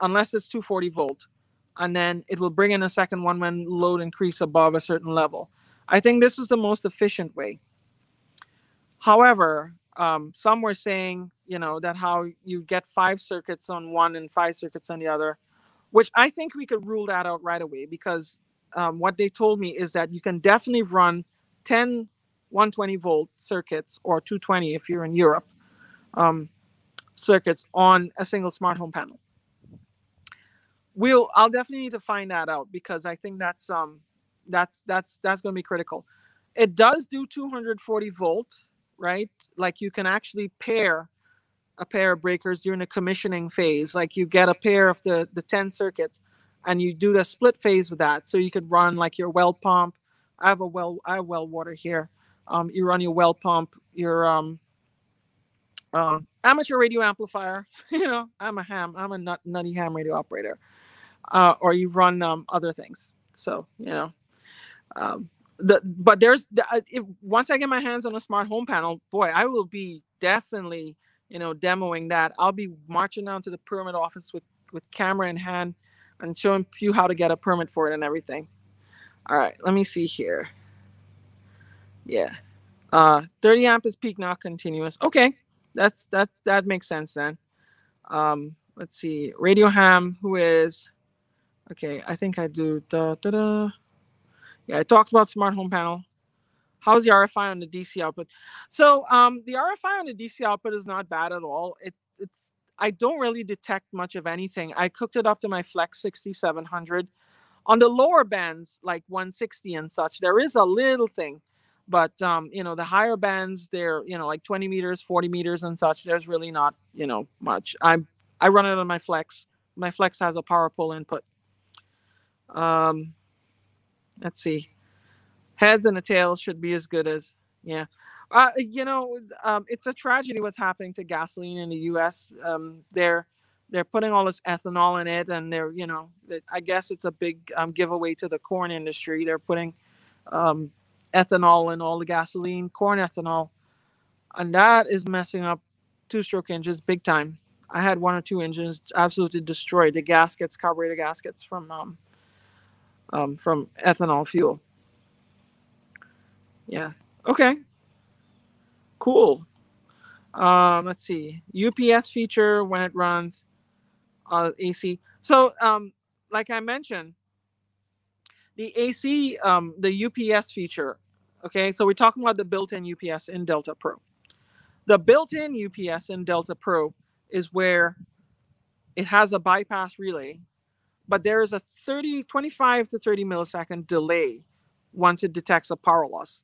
unless it's 240 volt, and then it will bring in a second one when load increase above a certain level. I think this is the most efficient way. However, um, some were saying, you know, that how you get five circuits on one and five circuits on the other which I think we could rule that out right away because um, what they told me is that you can definitely run 10 120 volt circuits or 220 if you're in Europe um, circuits on a single smart home panel. We'll I'll definitely need to find that out because I think that's um that's that's that's going to be critical. It does do 240 volt, right? Like you can actually pair a pair of breakers during the commissioning phase. Like you get a pair of the, the 10 circuits and you do the split phase with that. So you could run like your well pump. I have a well, I have well water here. Um, you run your well pump, your um, uh, amateur radio amplifier. you know, I'm a ham, I'm a nut, nutty ham radio operator. Uh, or you run um, other things. So you know, um, the but there's the, uh, if once I get my hands on a smart home panel, boy, I will be definitely you know demoing that. I'll be marching down to the permit office with with camera in hand and showing you how to get a permit for it and everything. All right, let me see here. Yeah, uh, 30 amp is peak, not continuous. Okay, that's that that makes sense then. Um, let's see, Radio Ham, who is okay. I think I do. Da, da, da. Yeah, I talked about smart home panel. How's the RFI on the DC output? So um, the RFI on the DC output is not bad at all. It, it's I don't really detect much of anything. I cooked it up to my Flex 6700. On the lower bands, like 160 and such, there is a little thing, but um, you know the higher bands, they're you know like 20 meters, 40 meters and such. There's really not you know much. I I run it on my Flex. My Flex has a Powerpole input. Um, let's see heads and the tails should be as good as yeah. Uh, you know um, it's a tragedy what's happening to gasoline in the us um, they're they're putting all this ethanol in it and they're you know i guess it's a big um, giveaway to the corn industry. They're putting um, ethanol in all the gasoline corn ethanol and that is messing up two stroke engines big time. I had one or two engines absolutely destroyed. The gaskets carburetor gaskets from um, um, from ethanol fuel. Yeah. Okay. Cool. Um, let's see. UPS feature when it runs uh, AC. So, um, like I mentioned, the AC, um, the UPS feature. Okay, so we're talking about the built-in UPS in Delta Pro. The built-in UPS in Delta Pro is where it has a bypass relay, but there is a 30, 25 to 30 millisecond delay once it detects a power loss.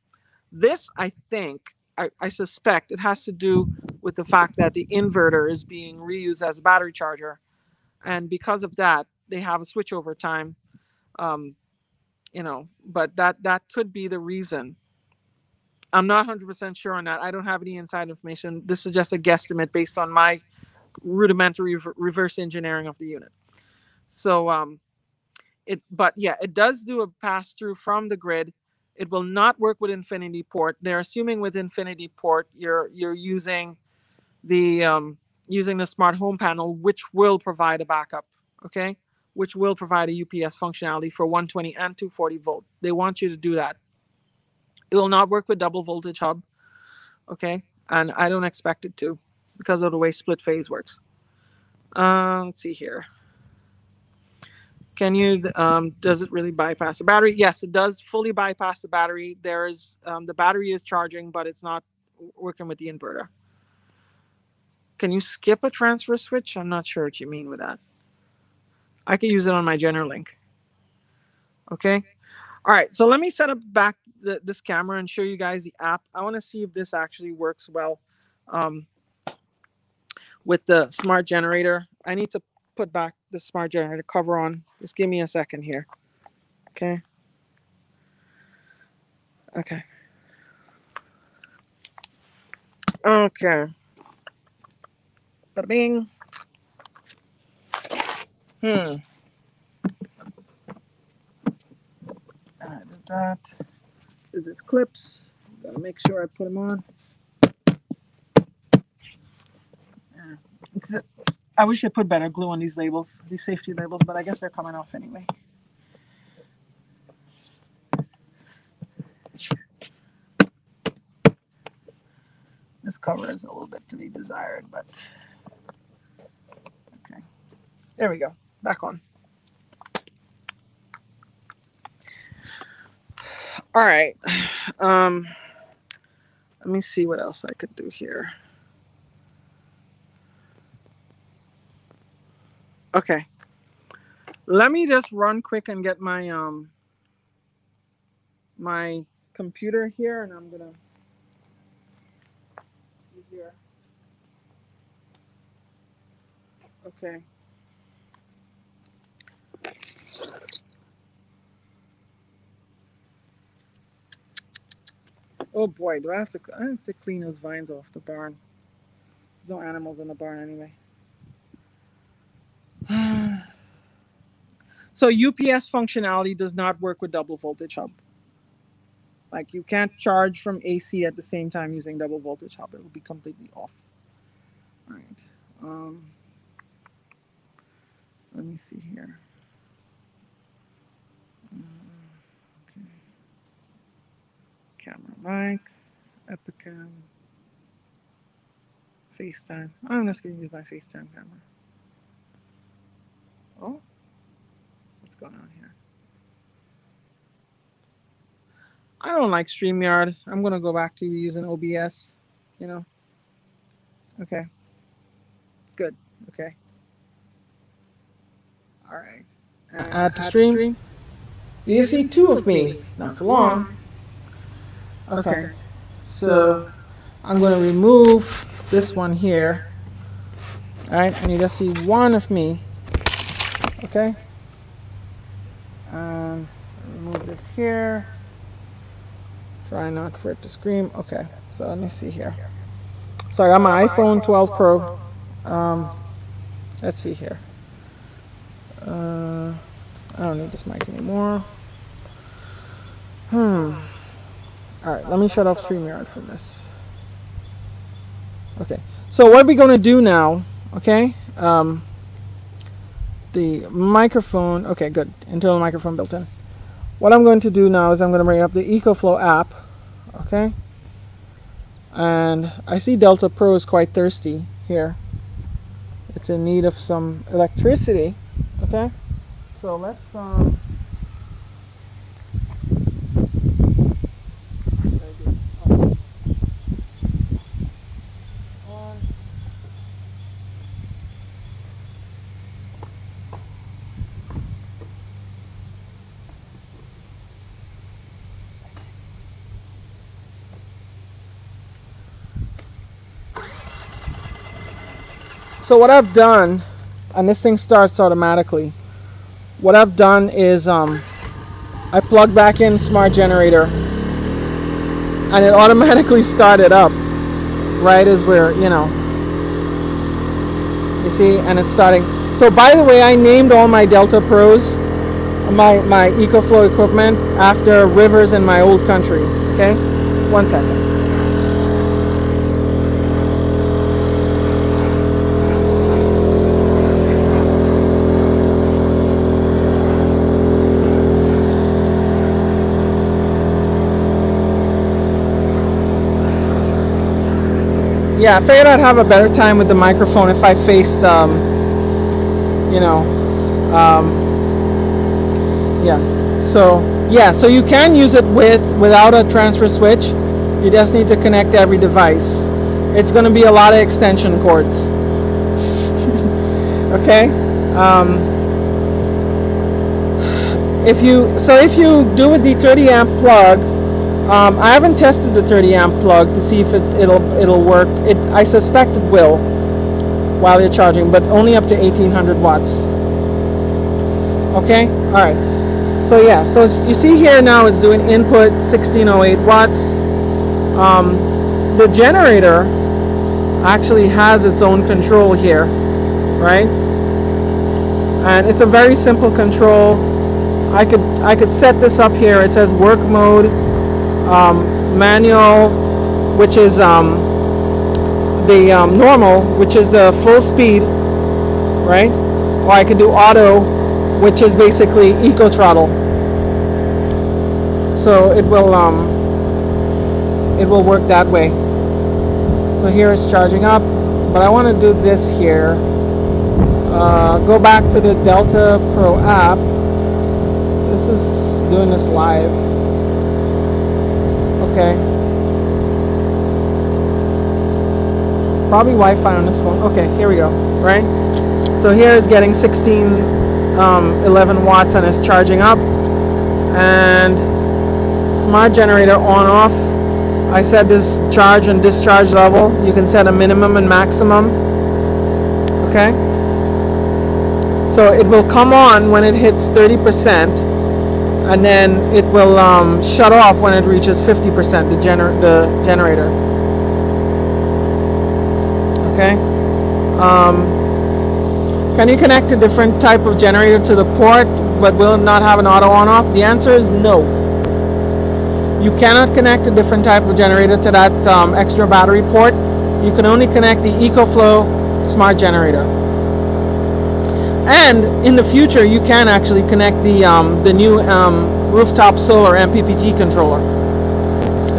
This, I think, I, I, suspect it has to do with the fact that the inverter is being reused as a battery charger. And because of that, they have a switchover time. Um, you know, but that that could be the reason. I'm not 100% sure on that. I don't have any inside information. This is just a guesstimate based on my rudimentary reverse engineering of the unit. So um, it but yeah it does do a pass through from the grid it will not work with infinity port. They're assuming with infinity port you're you're using the um, using the smart home panel which will provide a backup okay? Which will provide a ups functionality for 120 and 240 volt. They want you to do that. It will not work with double voltage hub okay? And i don't expect it to because of the way split phase works. Uh, let's see here can you, um, does it really bypass the battery? Yes, it does fully bypass the battery. There is, um, the battery is charging, but it's not working with the inverter. Can you skip a transfer switch? I'm not sure what you mean with that. I could use it on my GenerLink. Okay. All right. So let me set up back the, this camera and show you guys the app. I want to see if this actually works well um, with the smart generator. I need to put back the smart generator cover on. Just give me a second here. Okay. Okay. Okay. Bing. Hmm. I did that. Is this clips? Gotta make sure I put them on. Yeah. I wish I put better glue on these labels, these safety labels, but I guess they're coming off anyway. This cover is a little bit to be desired, but okay. There we go. Back on. All right. Um, let me see what else I could do here. Okay. Let me just run quick and get my um my computer here and I'm gonna here. Okay. Oh boy, do I have to I have to clean those vines off the barn. There's no animals in the barn anyway. So UPS functionality does not work with double voltage hub. Like you can't charge from AC at the same time using double voltage hub. It will be completely off. All right. Um, let me see here. Uh, okay. Camera mic, EpocCam, FaceTime. I'm just going to use my FaceTime camera. Oh, going on here? I don't like StreamYard. I'm going to go back to using OBS, you know. Okay. Good. Okay. All right. Uh, add to stream. You see two of me. Not too long. Okay. So I'm going to remove this one here. All right. And you just see one of me. Okay. Um, remove this here. Try not for it to scream. Okay. So let me see here. So I got my iPhone 12 Pro. Um, let's see here. Uh, I don't need this mic anymore. Hmm. Alright, let me shut off StreamYard for this. Okay, so what are we going to do now? Okay, um, the microphone, okay, good, internal microphone built in. What I'm going to do now is I'm going to bring up the EcoFlow app, okay? And I see Delta Pro is quite thirsty here. It's in need of some electricity. Okay, so let's um, So what I've done and this thing starts automatically. What I've done is um, I plug back in smart generator and it automatically started up right as we're, you know, you see, and it's starting. So by the way, I named all my Delta Pros, my, my EcoFlow equipment after rivers in my old country, okay? One second. Yeah, I figured I'd have a better time with the microphone if I faced, um, you know, um, yeah. So yeah, so you can use it with without a transfer switch. You just need to connect every device. It's going to be a lot of extension cords. okay. Um, if you so if you do with the 30 amp plug um, I haven't tested the 30 amp plug to see if it, it'll it'll work. It I suspect it will while you're charging, but only up to 1800 watts. Okay, all right. So yeah, so you see here now it's doing input 1608 watts. Um, the generator actually has its own control here, right? And it's a very simple control. I could I could set this up here. It says work mode um, manual, which is um, the um, normal, which is the full speed, right? Or I could do auto, which is basically eco throttle. So it will um, it will work that way. So here it's charging up, but I want to do this here. Uh, go back to the Delta Pro app. This is doing this live. Okay. Probably Wi-Fi on this phone. Okay, here we go. Right? So here is getting 16, um, 11 watts and it's charging up. And smart generator on off. I set this charge and discharge level. You can set a minimum and maximum. Okay? So it will come on when it hits 30% and then it will um, shut off when it reaches 50% the, gener the generator okay um, can you connect a different type of generator to the port but will not have an auto on off? The answer is no. You cannot connect a different type of generator to that um, extra battery port. You can only connect the EcoFlow smart generator. And in the future, you can actually connect the um, the new um, rooftop solar MPPT controller.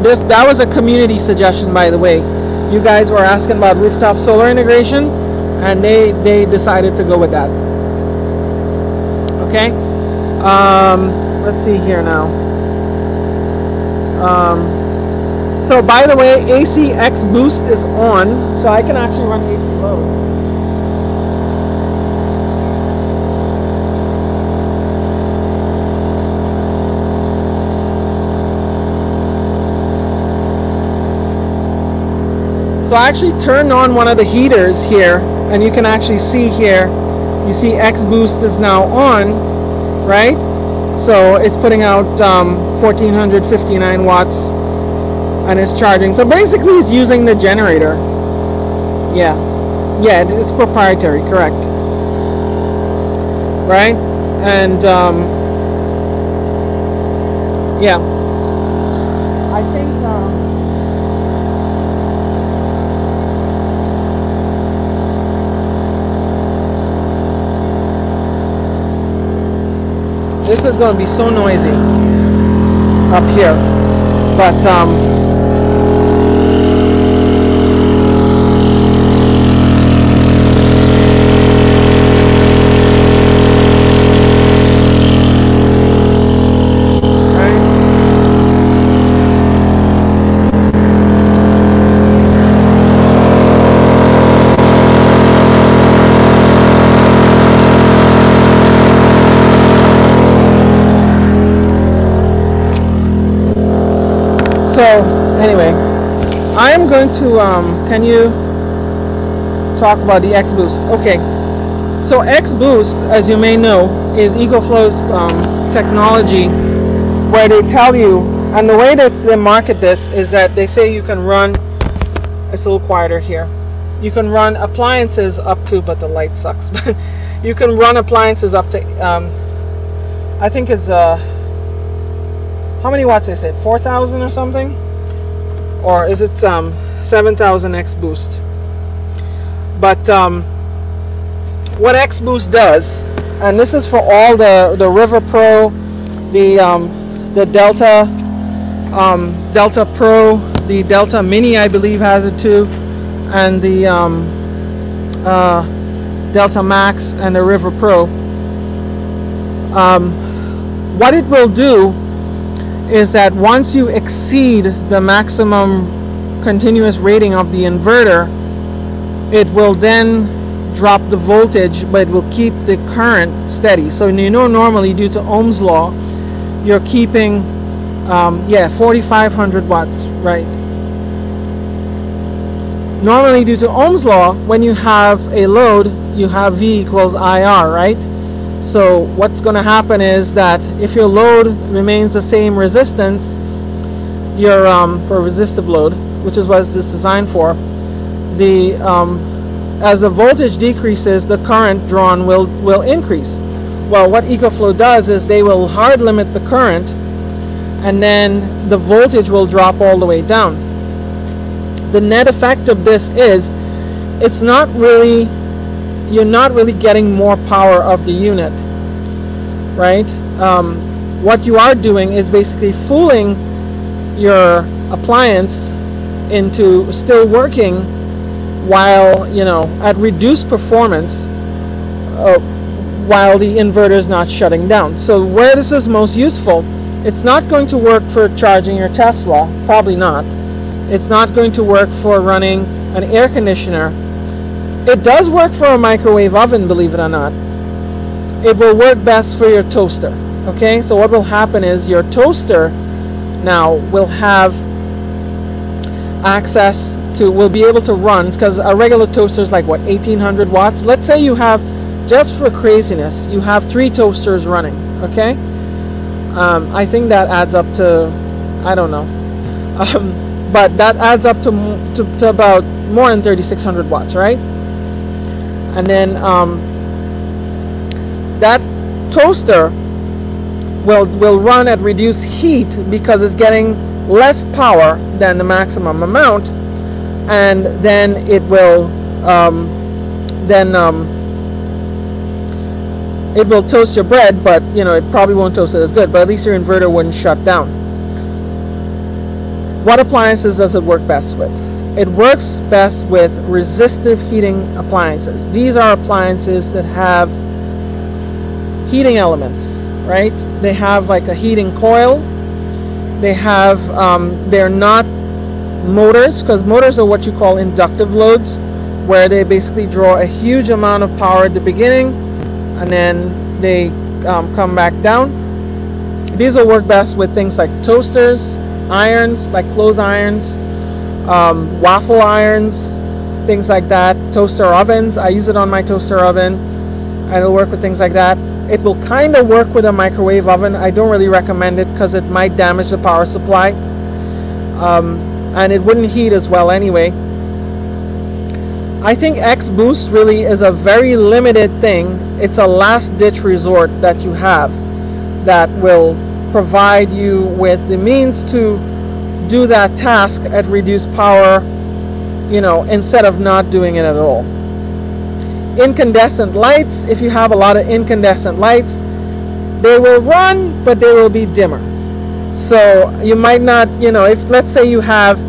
This that was a community suggestion, by the way. You guys were asking about rooftop solar integration, and they they decided to go with that. Okay. Um, let's see here now. Um, so by the way, ACX boost is on, so I can actually run AC load. So I actually turned on one of the heaters here and you can actually see here, you see X boost is now on, right? So it's putting out um, 1459 watts and it's charging. So basically it's using the generator. Yeah. Yeah, it's proprietary, correct. Right? And um, yeah. This is going to be so noisy up here. But um, so anyway I am going to um, can you talk about the X Boost? Okay. So X Boost as you may know is EcoFlow's um, technology where they tell you and the way that they market this is that they say you can run it's a little quieter here. You can run appliances up to but the light sucks. But you can run appliances up to um, I think it's uh how many watts is it? 4,000 or something? Or is it um 7,000 X boost? But um, what X boost does and this is for all the the River Pro the um, the Delta um, Delta Pro the Delta Mini I believe has it too and the um, uh, Delta Max and the River Pro. What it will do is that once you exceed the maximum continuous rating of the inverter it will then drop the voltage but it will keep the current steady. So you know normally due to Ohm's law you're keeping um, yeah 4500 watts right? Normally due to Ohm's law when you have a load you have V equals IR right so what's going to happen is that if your load remains the same resistance, your um, for resistive load, which is what this is designed for, the um, as the voltage decreases, the current drawn will will increase. Well, what EcoFlow does is they will hard limit the current, and then the voltage will drop all the way down. The net effect of this is, it's not really you're not really getting more power of the unit right? Um, what you are doing is basically fooling your appliance into still working while you know at reduced performance uh, while the inverter is not shutting down. So where this is most useful it's not going to work for charging your Tesla probably not. It's not going to work for running an air conditioner it does work for a microwave oven, believe it or not. It will work best for your toaster. Okay, so what will happen is your toaster now will have access to, will be able to run, because a regular toaster is like what, 1800 watts? Let's say you have, just for craziness, you have three toasters running. Okay, um, I think that adds up to, I don't know. Um, but that adds up to, to, to about more than 3600 watts, right? And then um, that toaster will will run at reduced heat because it's getting less power than the maximum amount, and then it will um, then um, it will toast your bread, but you know it probably won't toast it as good. But at least your inverter wouldn't shut down. What appliances does it work best with? It works best with resistive heating appliances. These are appliances that have heating elements, right? They have like a heating coil. They have, um, they're not motors, because motors are what you call inductive loads, where they basically draw a huge amount of power at the beginning and then they um, come back down. These will work best with things like toasters, irons, like clothes irons, um, waffle irons, things like that, toaster ovens. I use it on my toaster oven and it'll work with things like that. It will kind of work with a microwave oven. I don't really recommend it because it might damage the power supply. Um, and it wouldn't heat as well anyway. I think X Boost really is a very limited thing. It's a last ditch resort that you have that will provide you with the means to do that task at reduced power, you know, instead of not doing it at all incandescent lights, if you have a lot of incandescent lights, they will run, but they will be dimmer. So you might not, you know, if let's say you have,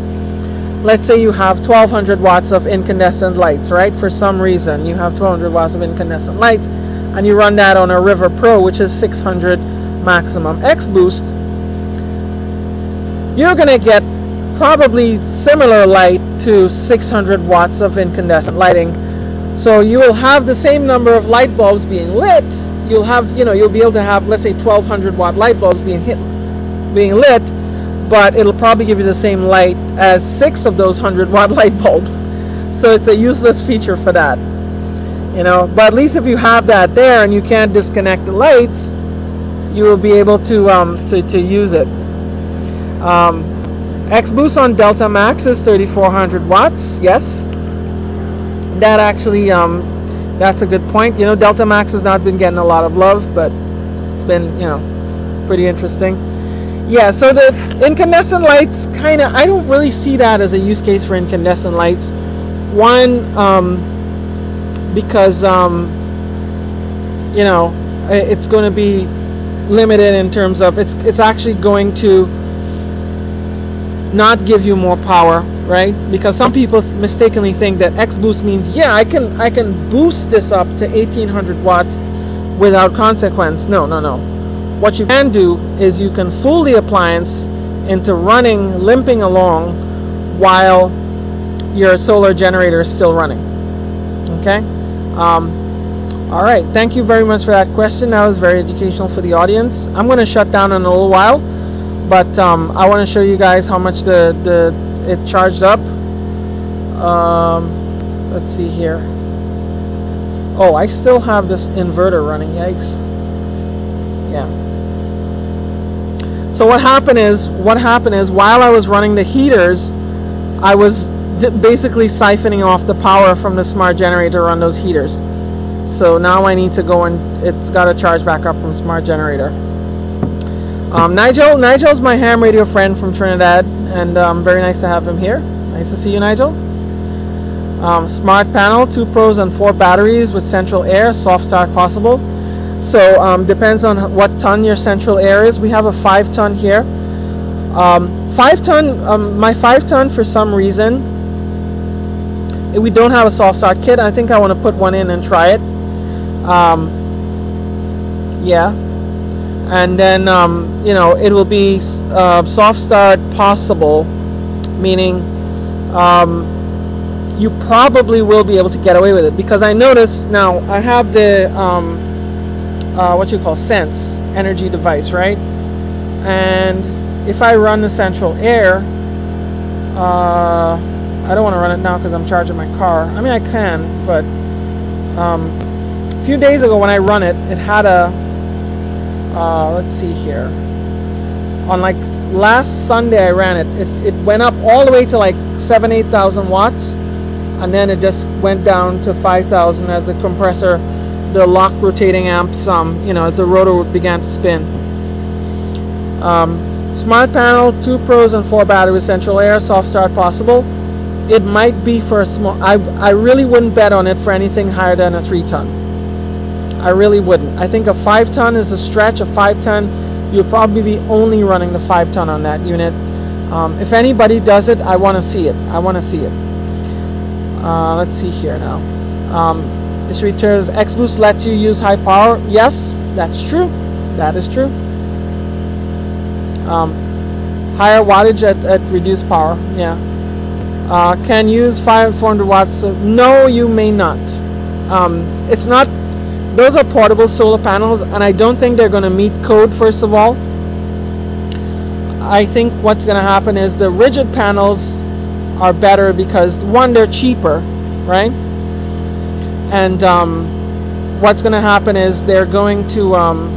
let's say you have 1200 watts of incandescent lights, right? For some reason, you have 1200 watts of incandescent lights, and you run that on a River Pro, which is 600 maximum X boost, you're going to get probably similar light to 600 watts of incandescent lighting so you will have the same number of light bulbs being lit. You'll have, you know, you'll be able to have, let's say, 1200 watt light bulbs being hit, being lit, but it'll probably give you the same light as six of those 100 watt light bulbs. So it's a useless feature for that. You know, but at least if you have that there and you can't disconnect the lights, you will be able to um, to, to use it. Um, X Boost on Delta Max is 3400 watts. Yes, that actually, um, that's a good point. You know, Delta Max has not been getting a lot of love, but it's been, you know, pretty interesting. Yeah, so the incandescent lights, kind of, I don't really see that as a use case for incandescent lights. One, um, because, um, you know, it's going to be limited in terms of it's it's actually going to not give you more power right? Because some people mistakenly think that X boost means yeah I can I can boost this up to 1800 watts without consequence. No no no. What you can do is you can fool the appliance into running limping along while your solar generator is still running. Okay? Um, all right. Thank you very much for that question. That was very educational for the audience. I'm going to shut down in a little while but um, I want to show you guys how much the, the it charged up. Um, let's see here. Oh I still have this inverter running yikes. Yeah. So what happened is what happened is while I was running the heaters I was basically siphoning off the power from the smart generator to run those heaters. So now I need to go and it's got to charge back up from smart generator um, Nigel, Nigel's my ham radio friend from Trinidad, and um, very nice to have him here. Nice to see you, Nigel. Um, smart panel, two pros and four batteries with central air, soft start possible. So um, depends on what ton your central air is. We have a five ton here. Um, five ton, um, my five ton for some reason, we don't have a soft start kit. I think I want to put one in and try it. yeah, and then um, you know it will be uh, soft start possible meaning um, you probably will be able to get away with it. Because I notice now I have the um, uh, what you call sense energy device right? And if I run the central air uh, I don't want to run it now because I'm charging my car. I mean I can but um, a few days ago when I run it it had a uh, let's see here on like last Sunday I ran it. it it went up all the way to like 7 8000 watts and then it just went down to 5000 as the compressor the lock rotating amps um you know as the rotor began to spin Um, smart panel, two pros and four batteries, central air, soft start possible. It might be for a small. I I really wouldn't bet on it for anything higher than a three ton. I really wouldn't. I think a five ton is a stretch. A five ton, you'll probably be only running the five ton on that unit. Um, if anybody does it, I want to see it. I want to see it. Uh, let's see here now. Um, this returns X Boost lets you use high power. Yes, that's true. That is true. Um, higher wattage at, at reduced power. Yeah. Uh, can use 500 watts. no, you may not. Um, it's not. Those are portable solar panels, and I don't think they're going to meet code. First of all, I think what's going to happen is the rigid panels are better because one, they're cheaper, right? And um, what's going to happen is they're going to um,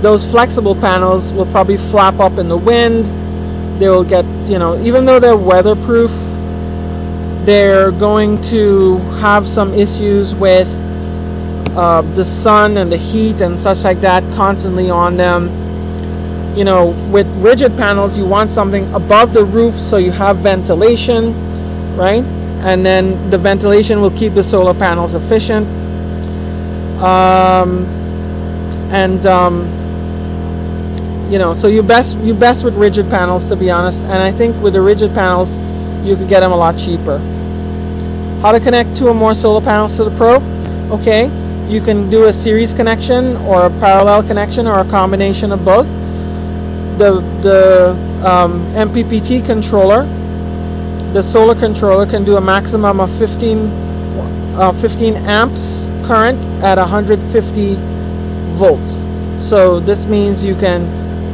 those flexible panels will probably flap up in the wind. They will get, you know, even though they're weatherproof, they're going to have some issues with uh, the sun and the heat and such like that constantly on them. You know, with rigid panels, you want something above the roof so you have ventilation, right? And then the ventilation will keep the solar panels efficient. Um, and um, you know, so you best you best with rigid panels to be honest. And I think with the rigid panels, you could get them a lot cheaper. How to connect two or more solar panels to the Pro? Okay, you can do a series connection or a parallel connection or a combination of both. The the um, MPPT controller, the solar controller can do a maximum of 15 uh, 15 amps current at 150 volts. So this means you can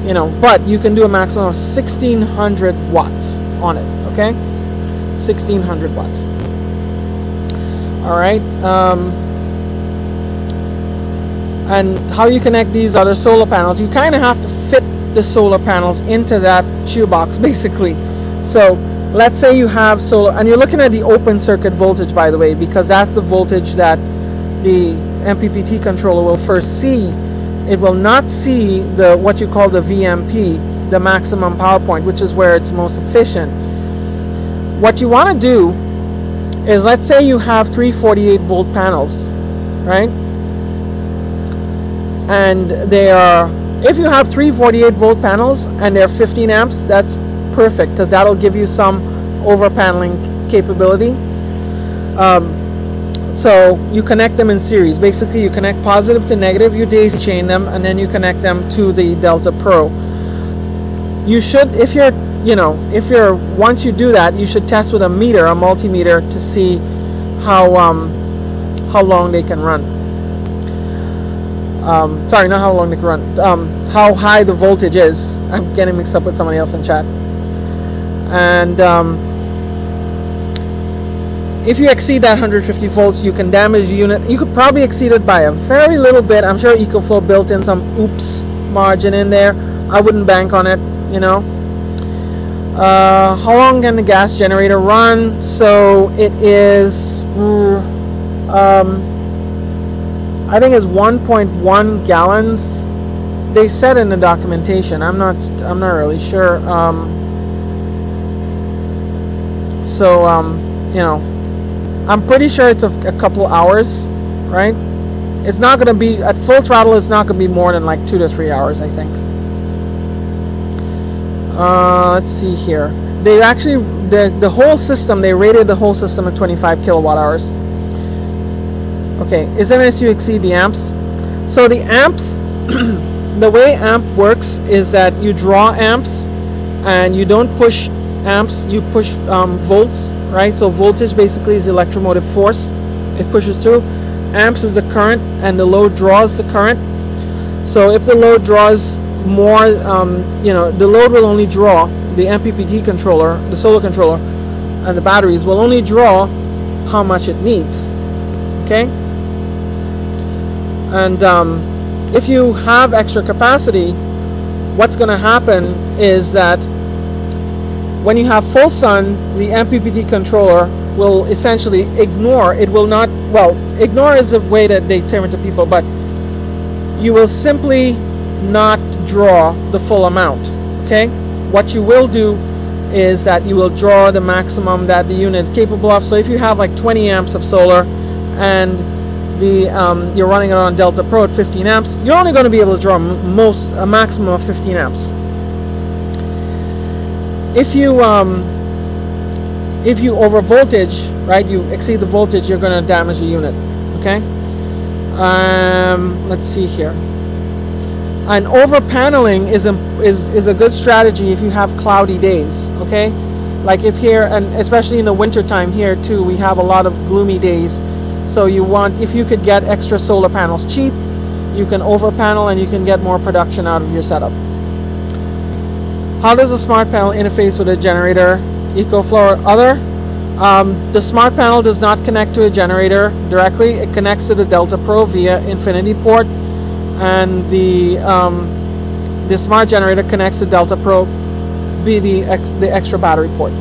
you know, but you can do a maximum of 1600 watts on it, okay? 1600 watts. All right. Um, and how you connect these other solar panels, you kind of have to fit the solar panels into that shoebox, basically. So let's say you have solar, and you're looking at the open circuit voltage, by the way, because that's the voltage that the MPPT controller will first see it will not see the what you call the VMP, the maximum power point, which is where it's most efficient. What you want to do is let's say you have 348 volt panels, right? And they are if you have 348 volt panels and they're 15 amps, that's perfect because that'll give you some over paneling capability. Um, so you connect them in series. Basically, you connect positive to negative, you daisy chain them, and then you connect them to the Delta Pro. You should, if you're, you know, if you're, once you do that, you should test with a meter, a multimeter, to see how, um, how long they can run. Um, sorry, not how long they can run. Um, how high the voltage is. I'm getting mixed up with somebody else in chat. And um, if you exceed that 150 volts, you can damage the unit. You could probably exceed it by a very little bit. I'm sure EcoFlow built in some oops margin in there. I wouldn't bank on it, you know. Uh, how long can the gas generator run? So it is, um, I think it's 1.1 gallons. They said in the documentation. I'm not, I'm not really sure. Um, so, um, you know, I'm pretty sure it's a, a couple hours, right? It's not going to be, at full throttle, it's not going to be more than like two to three hours, I think. Uh, let's see here. They actually, the, the whole system, they rated the whole system at 25 kilowatt hours. Okay, as you exceed the amps? So the amps, the way amp works is that you draw amps and you don't push amps, you push um, volts right? So voltage basically is electromotive force. It pushes through. Amps is the current, and the load draws the current. So if the load draws more, um, you know, the load will only draw the MPPT controller, the solar controller, and the batteries will only draw how much it needs. Okay. And um, if you have extra capacity, what's going to happen is that when you have full sun, the MPPT controller will essentially ignore, it will not, well, ignore is a way that they term it to people, but you will simply not draw the full amount. Okay, what you will do is that you will draw the maximum that the unit is capable of. So if you have like 20 amps of solar and the um, you're running it on Delta Pro at 15 amps, you're only going to be able to draw most a maximum of 15 amps. If you um, if you over voltage, right, you exceed the voltage, you're going to damage the unit. Okay. Um, let's see here. And over paneling is a, is is a good strategy if you have cloudy days. Okay. Like if here, and especially in the winter time here too, we have a lot of gloomy days so you want, if you could get extra solar panels cheap, you can over panel and you can get more production out of your setup. How does a smart panel interface with a generator, EcoFlow or other? Um, the smart panel does not connect to a generator directly. It connects to the Delta Pro via Infinity port and the, um, the smart generator connects to Delta Pro via the, the extra battery port.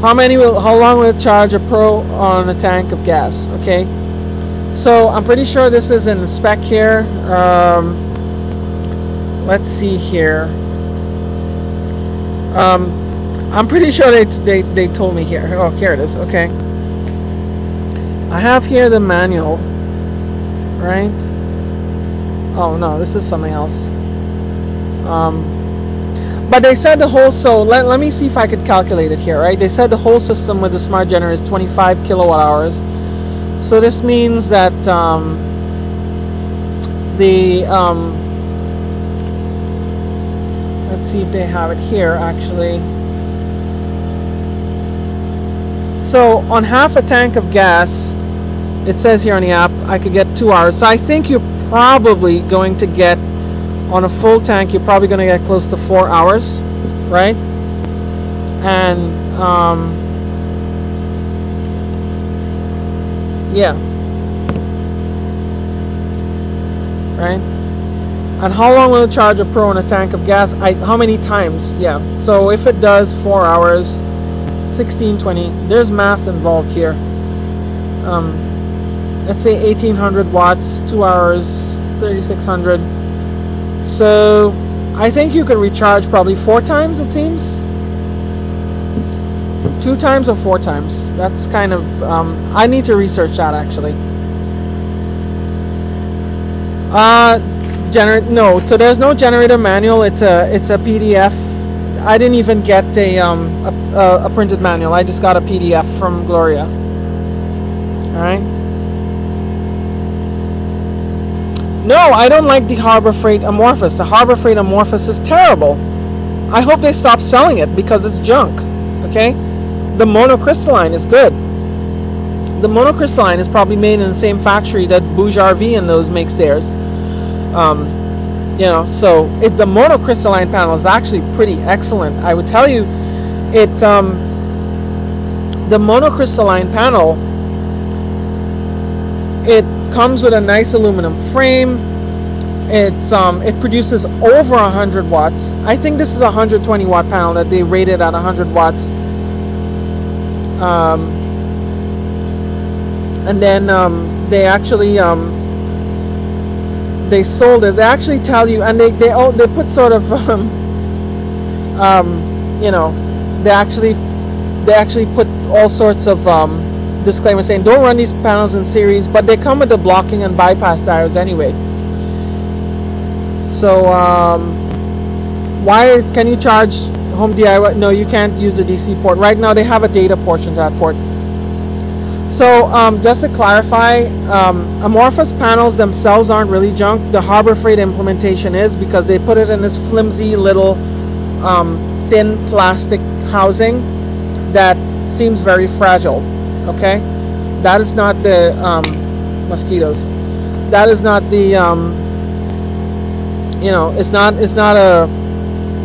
How many will, how long will it charge a Pro on a tank of gas? Okay. So I'm pretty sure this is in the spec here. Um, let's see here. Um, I'm pretty sure they, they, they told me here. Oh, here it is. Okay. I have here the manual. Right? Oh, no. This is something else. Um, but they said the whole, so let, let me see if I could calculate it here, right? They said the whole system with the smart generator is 25 kilowatt hours. So this means that um, the, um, let's see if they have it here actually. So on half a tank of gas, it says here on the app, I could get two hours. So I think you're probably going to get on a full tank you're probably going to get close to four hours right? And um, yeah. Right? And how long will it charge a pro on a tank of gas? I, how many times? Yeah. So if it does four hours 1620 there's math involved here. Um, let's say 1800 watts two hours 3600 so I think you can recharge probably four times it seems. Two times or four times. That's kind of, um, I need to research that actually. Uh, gener no, so there's no generator manual. It's a, it's a PDF. I didn't even get a, um, a, a printed manual. I just got a PDF from Gloria. Alright. No, I don't like the Harbor Freight Amorphous. The Harbor Freight Amorphous is terrible. I hope they stop selling it because it's junk. Okay? The monocrystalline is good. The monocrystalline is probably made in the same factory that Bouge RV and those makes theirs. Um, you know, so it, the monocrystalline panel is actually pretty excellent. I would tell you, it um, the monocrystalline panel it comes with a nice aluminum frame. It's um, it produces over 100 watts. I think this is a 120 watt panel that they rated at 100 watts. Um, and then um, they actually um, they sold it. They actually tell you, and they they oh, they put sort of um, um, you know they actually they actually put all sorts of um, disclaimer saying don't run these panels in series, but they come with the blocking and bypass diodes anyway. So um, why can you charge home DIY? No, you can't use the DC port. Right now they have a data portion to that port. So um, just to clarify, um, amorphous panels themselves aren't really junk. The Harbor Freight implementation is because they put it in this flimsy little um, thin plastic housing that seems very fragile okay? That is not the um, mosquitoes. That is not the um, you know it's not it's not a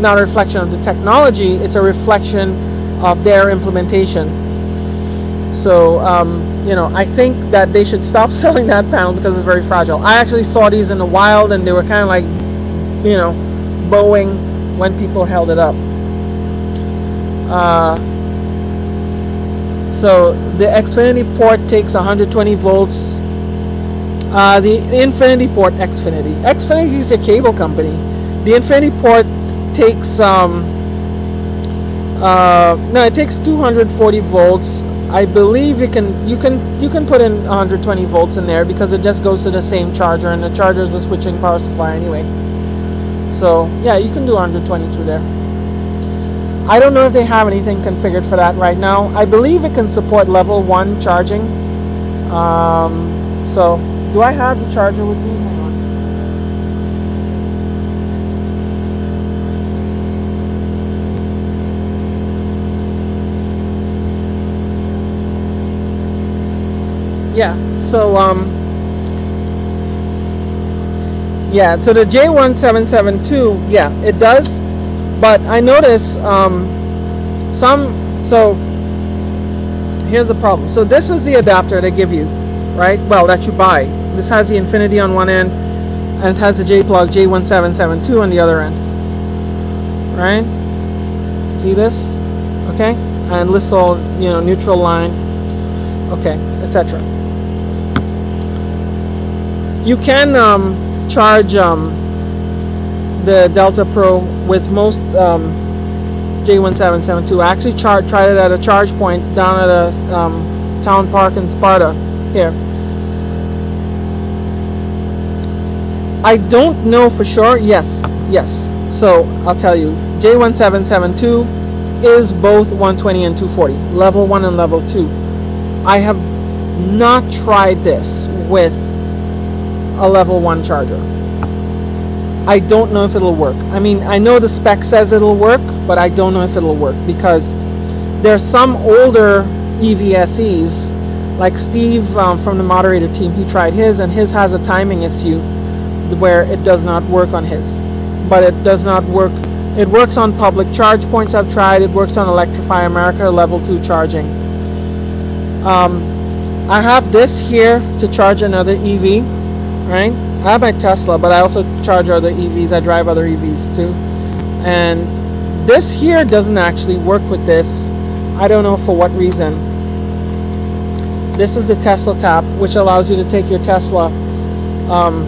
not a reflection of the technology it's a reflection of their implementation. So um, you know I think that they should stop selling that panel because it's very fragile. I actually saw these in the wild and they were kind of like you know bowing when people held it up. Uh, so the Xfinity port takes 120 volts Uh, the Infinity Port Xfinity. Xfinity is a cable company. The Infinity Port takes um, uh, no, it takes 240 volts. I believe you can you can you can put in 120 volts in there because it just goes to the same charger, and the charger is a switching power supply anyway. So yeah, you can do 120 through there. I don't know if they have anything configured for that right now. I believe it can support level one charging. Um, so do I have the charger with me? Yeah, so um yeah, so the J1772, yeah, it does, but I notice um, some, so here's the problem. So this is the adapter they give you, right? Well, that you buy. This has the Infinity on one end, and it has the J-plug J1772 on the other end, right? See this? Okay, and lists all, you know, neutral line, okay, etc. You can um, charge um, the Delta Pro with most um, J1772. I actually tried it at a charge point down at a um, town park in Sparta here. I don't know for sure. Yes, yes. So I'll tell you, J1772 is both 120 and 240, level 1 and level 2. I have not tried this with a level 1 charger. I don't know if it'll work. I mean, I know the spec says it'll work, but I don't know if it'll work because there's some older EVSEs, like Steve um, from the moderator team, he tried his, and his has a timing issue where it does not work on his. But it does not work. It works on public charge points I've tried. It works on Electrify America level 2 charging. Um, I have this here to charge another EV, right? I have my Tesla, but I also charge other EVs. I drive other EVs too. And this here doesn't actually work with this. I don't know for what reason. This is a Tesla tap, which allows you to take your Tesla, um,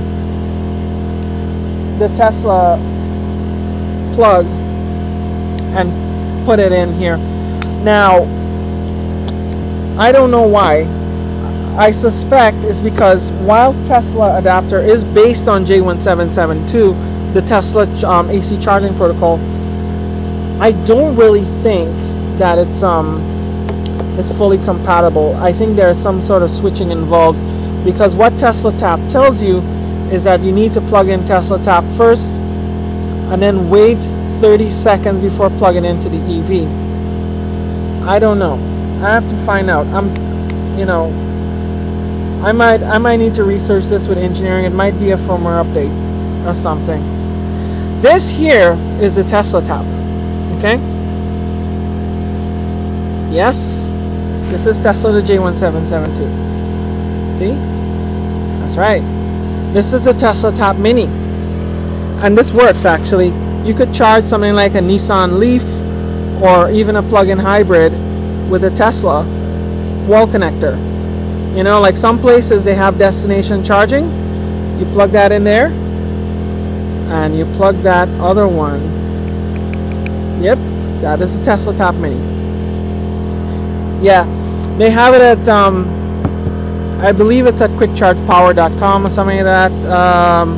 the Tesla plug, and put it in here. Now, I don't know why. I suspect is because while Tesla adapter is based on J1772, the Tesla um, AC charging protocol, I don't really think that it's um it's fully compatible. I think there's some sort of switching involved because what Tesla Tap tells you is that you need to plug in Tesla Tap first and then wait 30 seconds before plugging into the EV. I don't know. I have to find out. I'm, you know, I might I might need to research this with engineering. It might be a firmware update or something. This here is the Tesla tap. Okay? Yes, this is Tesla the J1772. See? That's right. This is the Tesla Tap Mini. And this works actually. You could charge something like a Nissan Leaf or even a plug-in hybrid with a Tesla wall connector you know, like some places they have destination charging. You plug that in there and you plug that other one. Yep, that is the Tesla Tap Mini. Yeah, they have it at, um, I believe it's at quickchargepower.com or something like that. Um,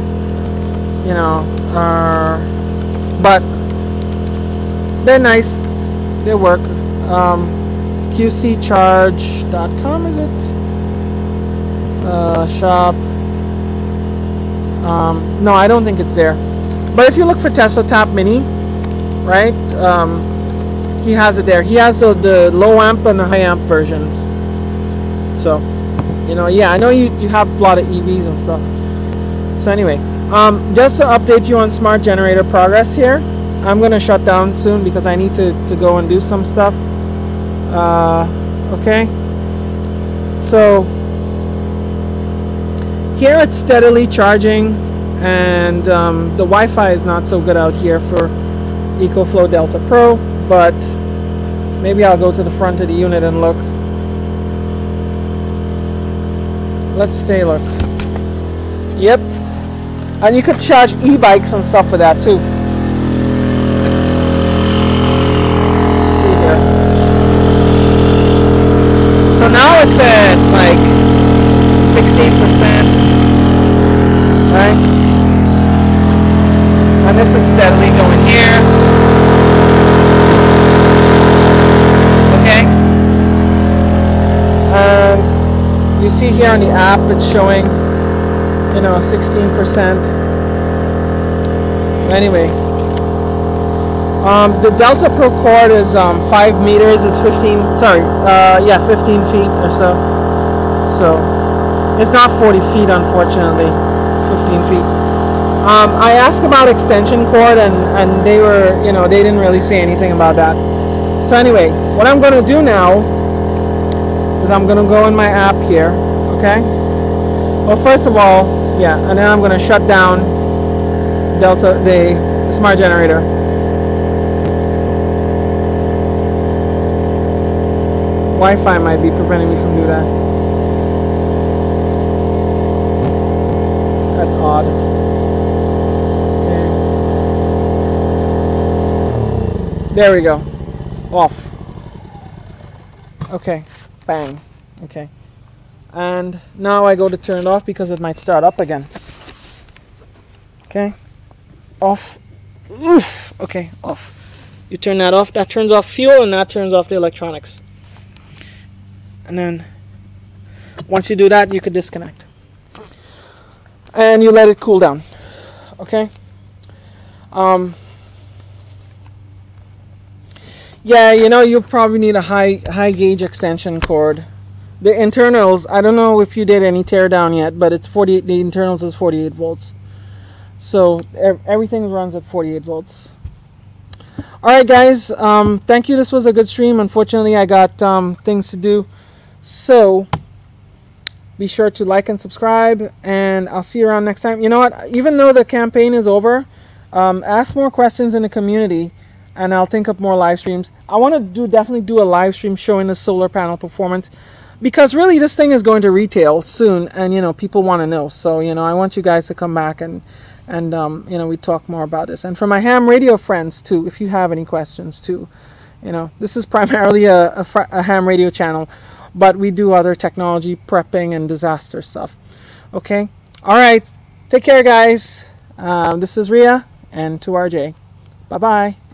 you know, uh, but they're nice. They work. Um, QCCharge.com is it? Uh, shop. Um, no, I don't think it's there. But if you look for Tesla Tap Mini, right, um, he has it there. He has the, the low amp and the high amp versions. So, you know, yeah, I know you, you have a lot of EVs and stuff. So anyway, um, just to update you on smart generator progress here, I'm going to shut down soon because I need to, to go and do some stuff. Uh, okay. So, here it's steadily charging and um, the Wi-Fi is not so good out here for EcoFlow Delta Pro but maybe I'll go to the front of the unit and look let's stay look Yep. And you could charge e-bikes and stuff with that too. So now it's at like 16%. Right? And this is steadily going here. Okay? And you see here on the app it's showing you know 16% anyway um, the Delta Pro cord is um, 5 meters is 15 sorry uh, yeah 15 feet or so so it's not 40 feet unfortunately it's 15 feet um, I asked about extension cord and, and they were you know they didn't really say anything about that. So anyway what I'm gonna do now is I'm gonna go in my app here okay? Well first of all yeah and then I'm gonna shut down Delta the smart generator. Wi-Fi might be preventing me from doing that that's odd okay. There we go. Off. Okay. Bang. Okay. And now I go to turn it off because it might start up again. Okay. Off. Oof. okay. Off. You turn that off. That turns off fuel and that turns off the electronics. And then once you do that you could disconnect. And you let it cool down. Okay? Um, yeah you know you probably need a high high gauge extension cord the internals, I don't know if you did any teardown yet, but it's 48. The internals is 48 volts. So everything runs at 48 volts. All right, guys. Um, thank you. This was a good stream. Unfortunately, I got um, things to do. So be sure to like and subscribe, and I'll see you around next time. You know what? Even though the campaign is over, um, ask more questions in the community, and I'll think of more live streams. I want to do definitely do a live stream showing the solar panel performance because really this thing is going to retail soon and you know people want to know. So you know I want you guys to come back and and um, you know we talk more about this. And for my ham radio friends too if you have any questions too. You know this is primarily a, a, a ham radio channel but we do other technology prepping and disaster stuff. Okay? All right. Take care guys. Um, this is Ria N2RJ bye bye